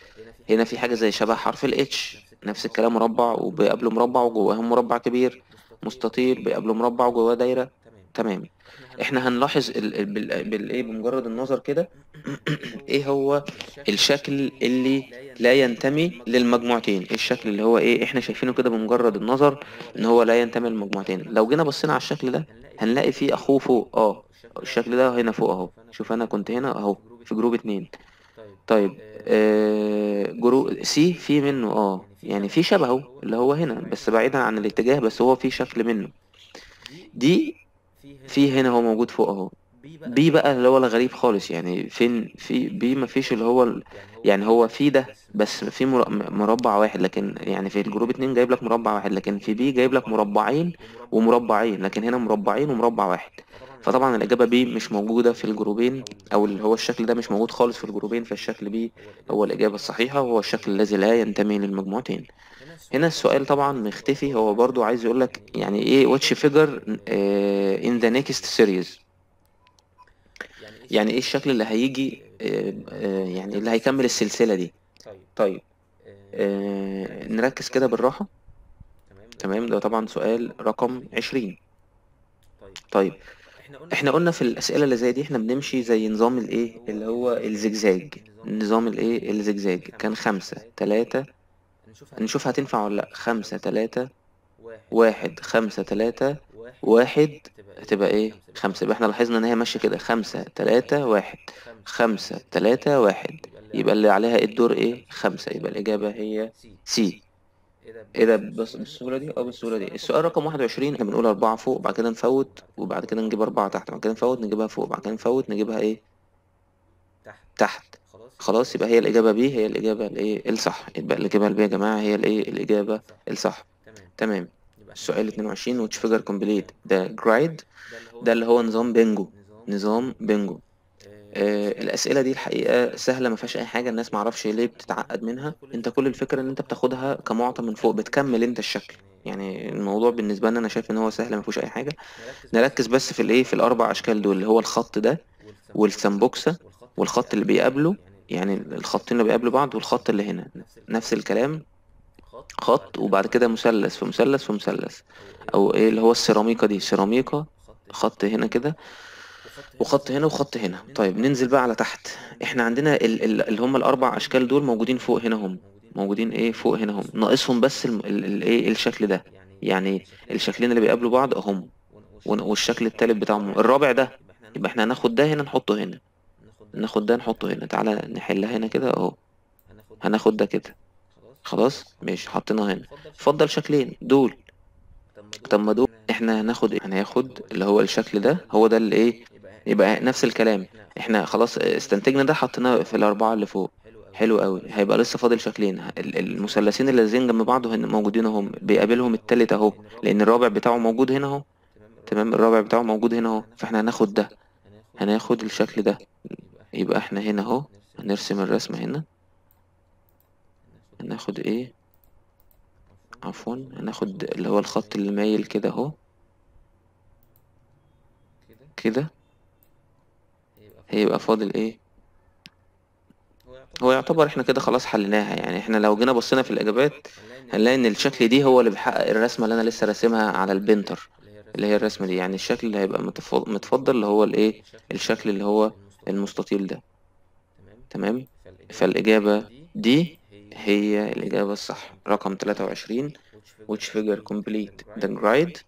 [SPEAKER 1] هنا في حاجة زي شبه حرف الاتش نفس الكلام مربع وبيقابله مربع وجواه مربع كبير مستطيل بيقابله مربع وجواه دايرة. تمام. إحنا هنلاحظ ال- ال- بال- بالايه بمجرد النظر كده [CLEARS THROAT] إيه هو الشكل اللي لا ينتمي للمجموعتين؟ إيه الشكل اللي هو إيه إحنا شايفينه كده بمجرد النظر ان هو لا ينتمي للمجموعتين. لو جينا بصينا على الشكل ده هنلاقي فيه اخوه فوق. آه الشكل ده هنا فوق اهو. شوف أنا كنت هنا اهو في group اتنين. طيب آه جروب C في منه. آه. يعني في شبهه اللي هو هنا بس بعيدا عن الاتجاه بس هو في شكل منه. D في هنا هو موجود فوق أهو. B بقى اللي هو الغريب خالص يعني فين؟ في B مفيش اللي هو ال- يعني هو في ده بس في مر- مربع واحد. لكن يعني في ال group اتنين جايب لك مربع واحد لكن في B جايب لك مربعين ومربعين لكن هنا مربعين ومربع واحد. فطبعا الإجابة بي مش موجودة في الجروبين أو اللي هو الشكل ده مش موجود خالص في الجروبين فالشكل بي هو الإجابة الصحيحة وهو الشكل الذي لا ينتمي للمجموعتين. هنا السؤال طبعا مختفي هو برضو عايز يقولك يعني إيه which figure uh, in the next series. يعني إيه الشكل اللي هيجي آه، آه، يعني اللي هيكمل السلسلة دي؟ طيب آه، نركز كده بالراحة. تمام ده طبعا سؤال رقم عشرين. طيب إحنا قلنا في الأسئلة اللي زي دي إحنا بنمشي زي نظام الايه اللي هو الزجزاج. نظام الايه الزجزاج. كان خمسة تلاتة. نشوف هتنفع ولا لأ. خمسة تلاتة. واحد. خمسة تلاتة. واحد. هتبقى إيه؟ خمسة. يبقى إحنا لاحظنا إن هي ماشية كده. خمسة تلاتة واحد. خمسة. تلاتة واحد. يبقى اللي عليها الدور إيه؟ خمسة. يبقى الإجابة هي C. إيه ده؟ بس بالسهولة دي؟ آه بالسهولة دي. السؤال رقم واحد وعشرين إحنا بنقول أربعة فوق بعد كده نفوت وبعد كده نجيب أربعة تحت بعد كده نفوت نجيبها فوق بعد كده نفوت نجيبها إيه؟ تحت. خلاص. يبقى هي الإجابة B هي الإجابة الإيه؟ الصح. يبقى الإجابة ال B يا جماعة هي الإيه؟ الإجابة الصح. تمام. السؤال 22 which figure complete ده جرايد ده اللي هو نظام بينجو. نظام بينجو. آه الأسئلة دي الحقيقة سهلة ما فيهاش أي حاجة الناس معرفش ليه بتتعقد منها. أنت كل الفكرة إن أنت بتاخدها كمعطى من فوق بتكمل أنت الشكل. يعني الموضوع بالنسبة لنا أنا شايف إن هو سهل ما فيهوش أي حاجة. نركز بس في الإيه؟ في الأربع أشكال دول اللي هو الخط ده والسمبوكسة والخط اللي بيقابله يعني الخطين اللي بيقابلوا بعض والخط اللي هنا. نفس الكلام خط وبعد كده مثلث في مثلث في مثلث أو إيه اللي هو السيراميكا دي؟ سيراميكا خط هنا كده. وخط هنا وخط هنا. طيب ننزل بقى على تحت. إحنا عندنا ال- ال- اللي هم الأربع أشكال دول موجودين فوق هنا هم. موجودين إيه؟ فوق هنا هم. ناقصهم بس ال- ال- ال- إيه؟ الشكل ده. يعني الشكلين اللي بيقابلوا بعض ون- والشكل التالت بتاعهم الرابع ده. يبقى إحنا هناخد ده هنا نحطه هنا. ناخد ده نحطه هنا. تعالى نحلها هنا كده أهو. هناخد ده كده. خلاص؟ ماشي. حطيناه هنا. اتفضل شكلين. دول. طب ما دول. إحنا هناخد إيه؟ هناخد اللي هو الشكل ده. هو ده اللي إيه؟ يبقى نفس الكلام. إحنا خلاص استنتجنا ده حطيناه في الأربعة اللي فوق. حلو قوي هيبقى لسه فاضل شكلين. ال- المثلثين اللي لازقين جنب بعض هن موجودين اهم بيقابلهم التالت اهو. لأن الرابع بتاعه موجود هنا اهو. تمام؟ الرابع بتاعه موجود هنا اهو. فاحنا هناخد ده. هناخد الشكل ده. يبقى إحنا هنا اهو. هنرسم الرسمة هنا. هناخد إيه؟ عفوا. هناخد اللي هو الخط اللي مايل كده اهو. كده. هيبقى فاضل إيه؟ هو يعتبر إحنا كده خلاص حليناها. يعني إحنا لو جينا بصينا في الإجابات هنلاقي إن الشكل دي هو اللي بيحقق الرسمة اللي أنا لسه راسمها على البنتر اللي هي الرسمة دي. يعني الشكل اللي هيبقى متف- متفضل اللي هو الإيه؟ الشكل اللي هو المستطيل ده. تمام؟ فالإجابة دي هي الإجابة الصح. رقم 23 which figure complete the grade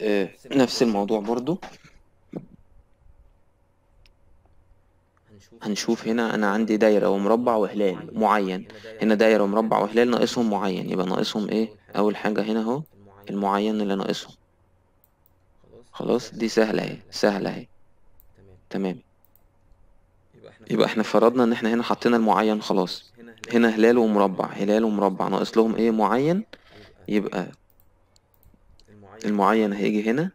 [SPEAKER 1] آه، نفس الموضوع برضو. هنشوف هنا أنا عندي دايرة ومربع وهلال معين. هنا دايرة ومربع وهلال ناقصهم معين. يبقى ناقصهم إيه؟ أول حاجة هنا أهو المعين اللي ناقصهم. خلاص؟ دي سهلة أهي سهلة أهي.
[SPEAKER 2] تمام. يبقى
[SPEAKER 1] إحنا فرضنا إن إحنا هنا حطينا المعين خلاص.
[SPEAKER 2] هنا
[SPEAKER 1] هلال ومربع. هلال ومربع. ناقص لهم إيه؟ معين.
[SPEAKER 2] يبقى المعين
[SPEAKER 1] هيجي هنا.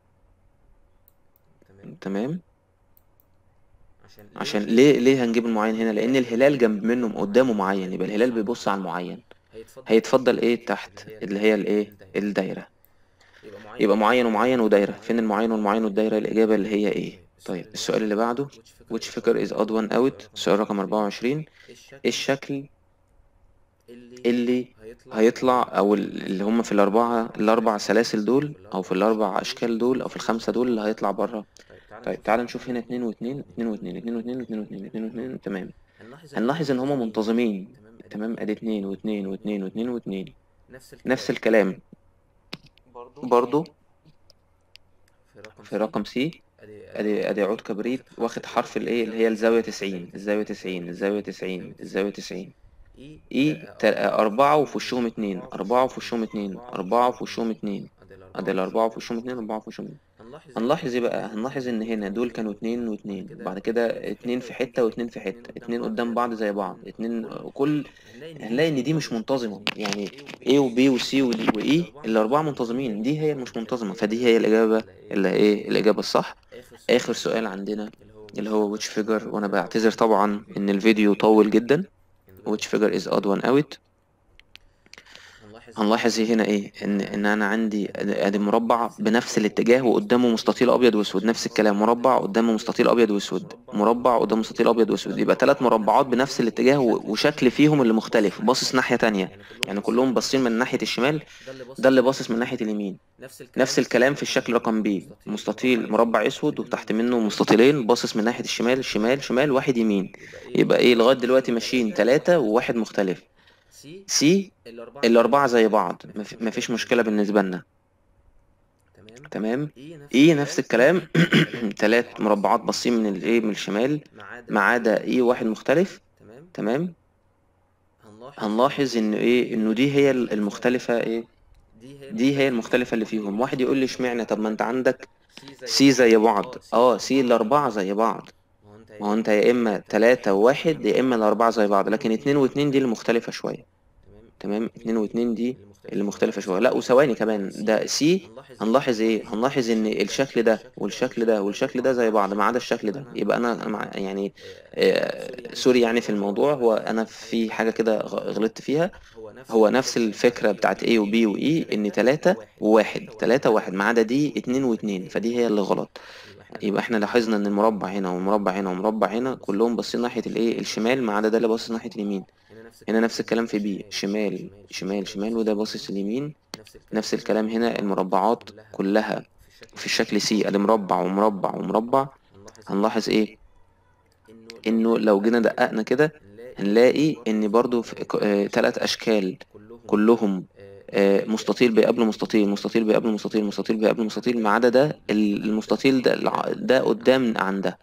[SPEAKER 2] تمام. عشان
[SPEAKER 1] عشان ليه ليه هنجيب المعين هنا؟ لأن الهلال جنب منه قدامه معين. يبقى الهلال بيبص على المعين.
[SPEAKER 2] هيتفضل
[SPEAKER 1] هيتفضل إيه؟ تحت اللي هي الإيه؟ الدايرة.
[SPEAKER 2] يبقى معين
[SPEAKER 1] ومعين ودايرة. فين المعين والمعين والدايرة؟ الإجابة اللي هي إيه؟ طيب السؤال اللي بعده which figure is odd one out سؤال رقم 24 إيه الشكل اللي هيطلع أو ال- اللي هم في الأربعة الأربع سلاسل دول أو في الأربع أشكال دول أو في الخمسة دول اللي هيطلع بره؟ طيب تعال نشوف هنا اتنين واتنين اتنين واتنين اتنين واتنين اتنين واتنين اتنين واتنين تمام. هنلاحظ إن هما منتظمين. تمام أدي اتنين واتنين واتنين واتنين واتنين. نفس الكلام. برضو في رقم سي. ادي ادي عود كبريت واخد حرف الايه اللي هي الزاوية تسعين الزاوية تسعين الزاوية تسعين الزاوية تسعين. إي تا- أربعة وفي وشهم اتنين أربعة وفي وشهم اتنين أربعة وفي وشهم اتنين. أدي الأربعة وفي وشهم اتنين أربعة في وشهم اتنين. هنلاحظ إيه بقى؟ هنلاحظ إن هنا دول كانوا اتنين واتنين. بعد كده اتنين في حتة واتنين في حتة. اتنين قدام بعض زي بعض. اتنين كل هنلاقي إن دي مش منتظمة. يعني A و B و C و D و E الأربعة منتظمين. دي هي مش منتظمة. فدي هي الإجابة اللي إيه؟ الإجابة الصح. آخر سؤال عندنا اللي هو which figure. وأنا بعتذر طبعا إن الفيديو طول جدا. which figure is odd one out. هنلاحظ هنا إيه؟ إن إن أنا عندي أدي مربع بنفس الاتجاه وقدامه مستطيل أبيض وأسود نفس الكلام مربع قدامه مستطيل أبيض وأسود مربع قدامه مستطيل أبيض وأسود يبقى ثلاث مربعات بنفس الاتجاه وشكل فيهم اللي مختلف باصص ناحية تانية يعني كلهم باصين من ناحية الشمال ده اللي باصص من ناحية اليمين نفس الكلام في الشكل رقم بي مستطيل مربع أسود وتحت منه مستطيلين باصص من ناحية الشمال شمال شمال واحد يمين يبقى إيه؟ لغاية دلوقتي ماشيين ثلاثة وواحد مختلف. سي؟ الأربعة زي بعض. مف- مفيش مشكلة بالنسبة لنا. تمام. إيه نفس الكلام. [CLEARS THROAT] تلات مربعات باصين من الايه من الشمال. ما عدا إيه واحد مختلف. تمام. هنلاحظ إن إيه؟ إنه دي هي المختلفة إيه؟ دي هي المختلفة اللي فيهم. واحد يقول لي اشمعنى؟ طب ما أنت عندك C زي بعض. آه C الأربعة زي بعض. ما هو انت يا إما تلاتة وواحد يا إما الأربعة زي بعض لكن اتنين واتنين دي اللي مختلفة شوية. تمام؟ اتنين واتنين دي اللي مختلفة شوية. لا وثواني كمان ده C هنلاحظ إيه؟ هنلاحظ إن الشكل ده والشكل ده والشكل ده زي بعض ما عدا الشكل ده. يبقى أنا يعني آه sorry يعني في الموضوع هو أنا في حاجة كده غلطت فيها. هو نفس الفكرة بتاعت A و B E إن تلاتة وواحد تلاتة وواحد ما عدا دي اتنين واتنين فدي هي اللي غلط. يبقى إحنا لاحظنا إن المربع هنا والمربع هنا والمربع هنا كلهم باصين ناحية الإيه؟ الشمال ما عدا ده اللي باصص ناحية اليمين. هنا نفس الكلام في B. شمال شمال شمال وده باصص اليمين. نفس الكلام هنا المربعات كلها في الشكل C ادي مربع ومربع ومربع. هنلاحظ إيه؟ إنه لو جينا دققنا كده هنلاقي إن برضو في آه، تلات أشكال كلهم مستطيل بيقابله مستطيل مستطيل بيقابله مستطيل مستطيل بيقابله مستطيل ما عدا ده ال- المستطيل ده ده قدام عن ده.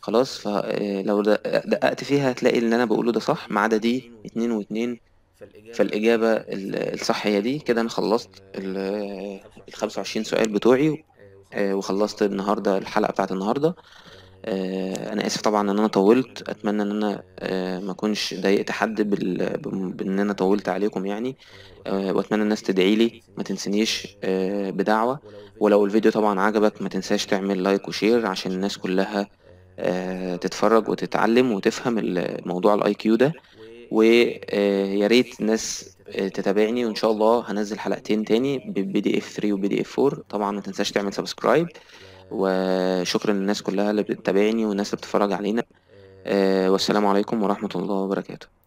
[SPEAKER 1] خلاص. فلو دققت فيها هتلاقي اللي أنا بقوله ده صح ما عدا دي اتنين واتنين. فالإجابة ال- الصح هي دي. كده أنا خلصت ال 25 سؤال بتوعي آه، وخلصت النهاردة الحلقة بتاعت النهاردة. آه، أنا آسف طبعا إن أنا طولت. أتمنى إن أنا آه، ما أكونش ضايقت حد بال- بإن أنا طولت عليكم يعني. آه، وأتمنى الناس تدعي لي ما تنسنيش بدعوة. ولو الفيديو طبعا عجبك ما تنساش تعمل like و share عشان الناس كلها تتفرج وتتعلم وتفهم الموضوع ال IQ ده. ويا ريت الناس تتابعني. وإن شاء الله هنزل حلقتين تاني ب PDF 3 و PDF 4 طبعا ما تنساش تعمل subscribe وشكرا للناس كلها اللي بتتابعني والناس اللي بتتفرج علينا. آه، والسلام عليكم ورحمة الله وبركاته.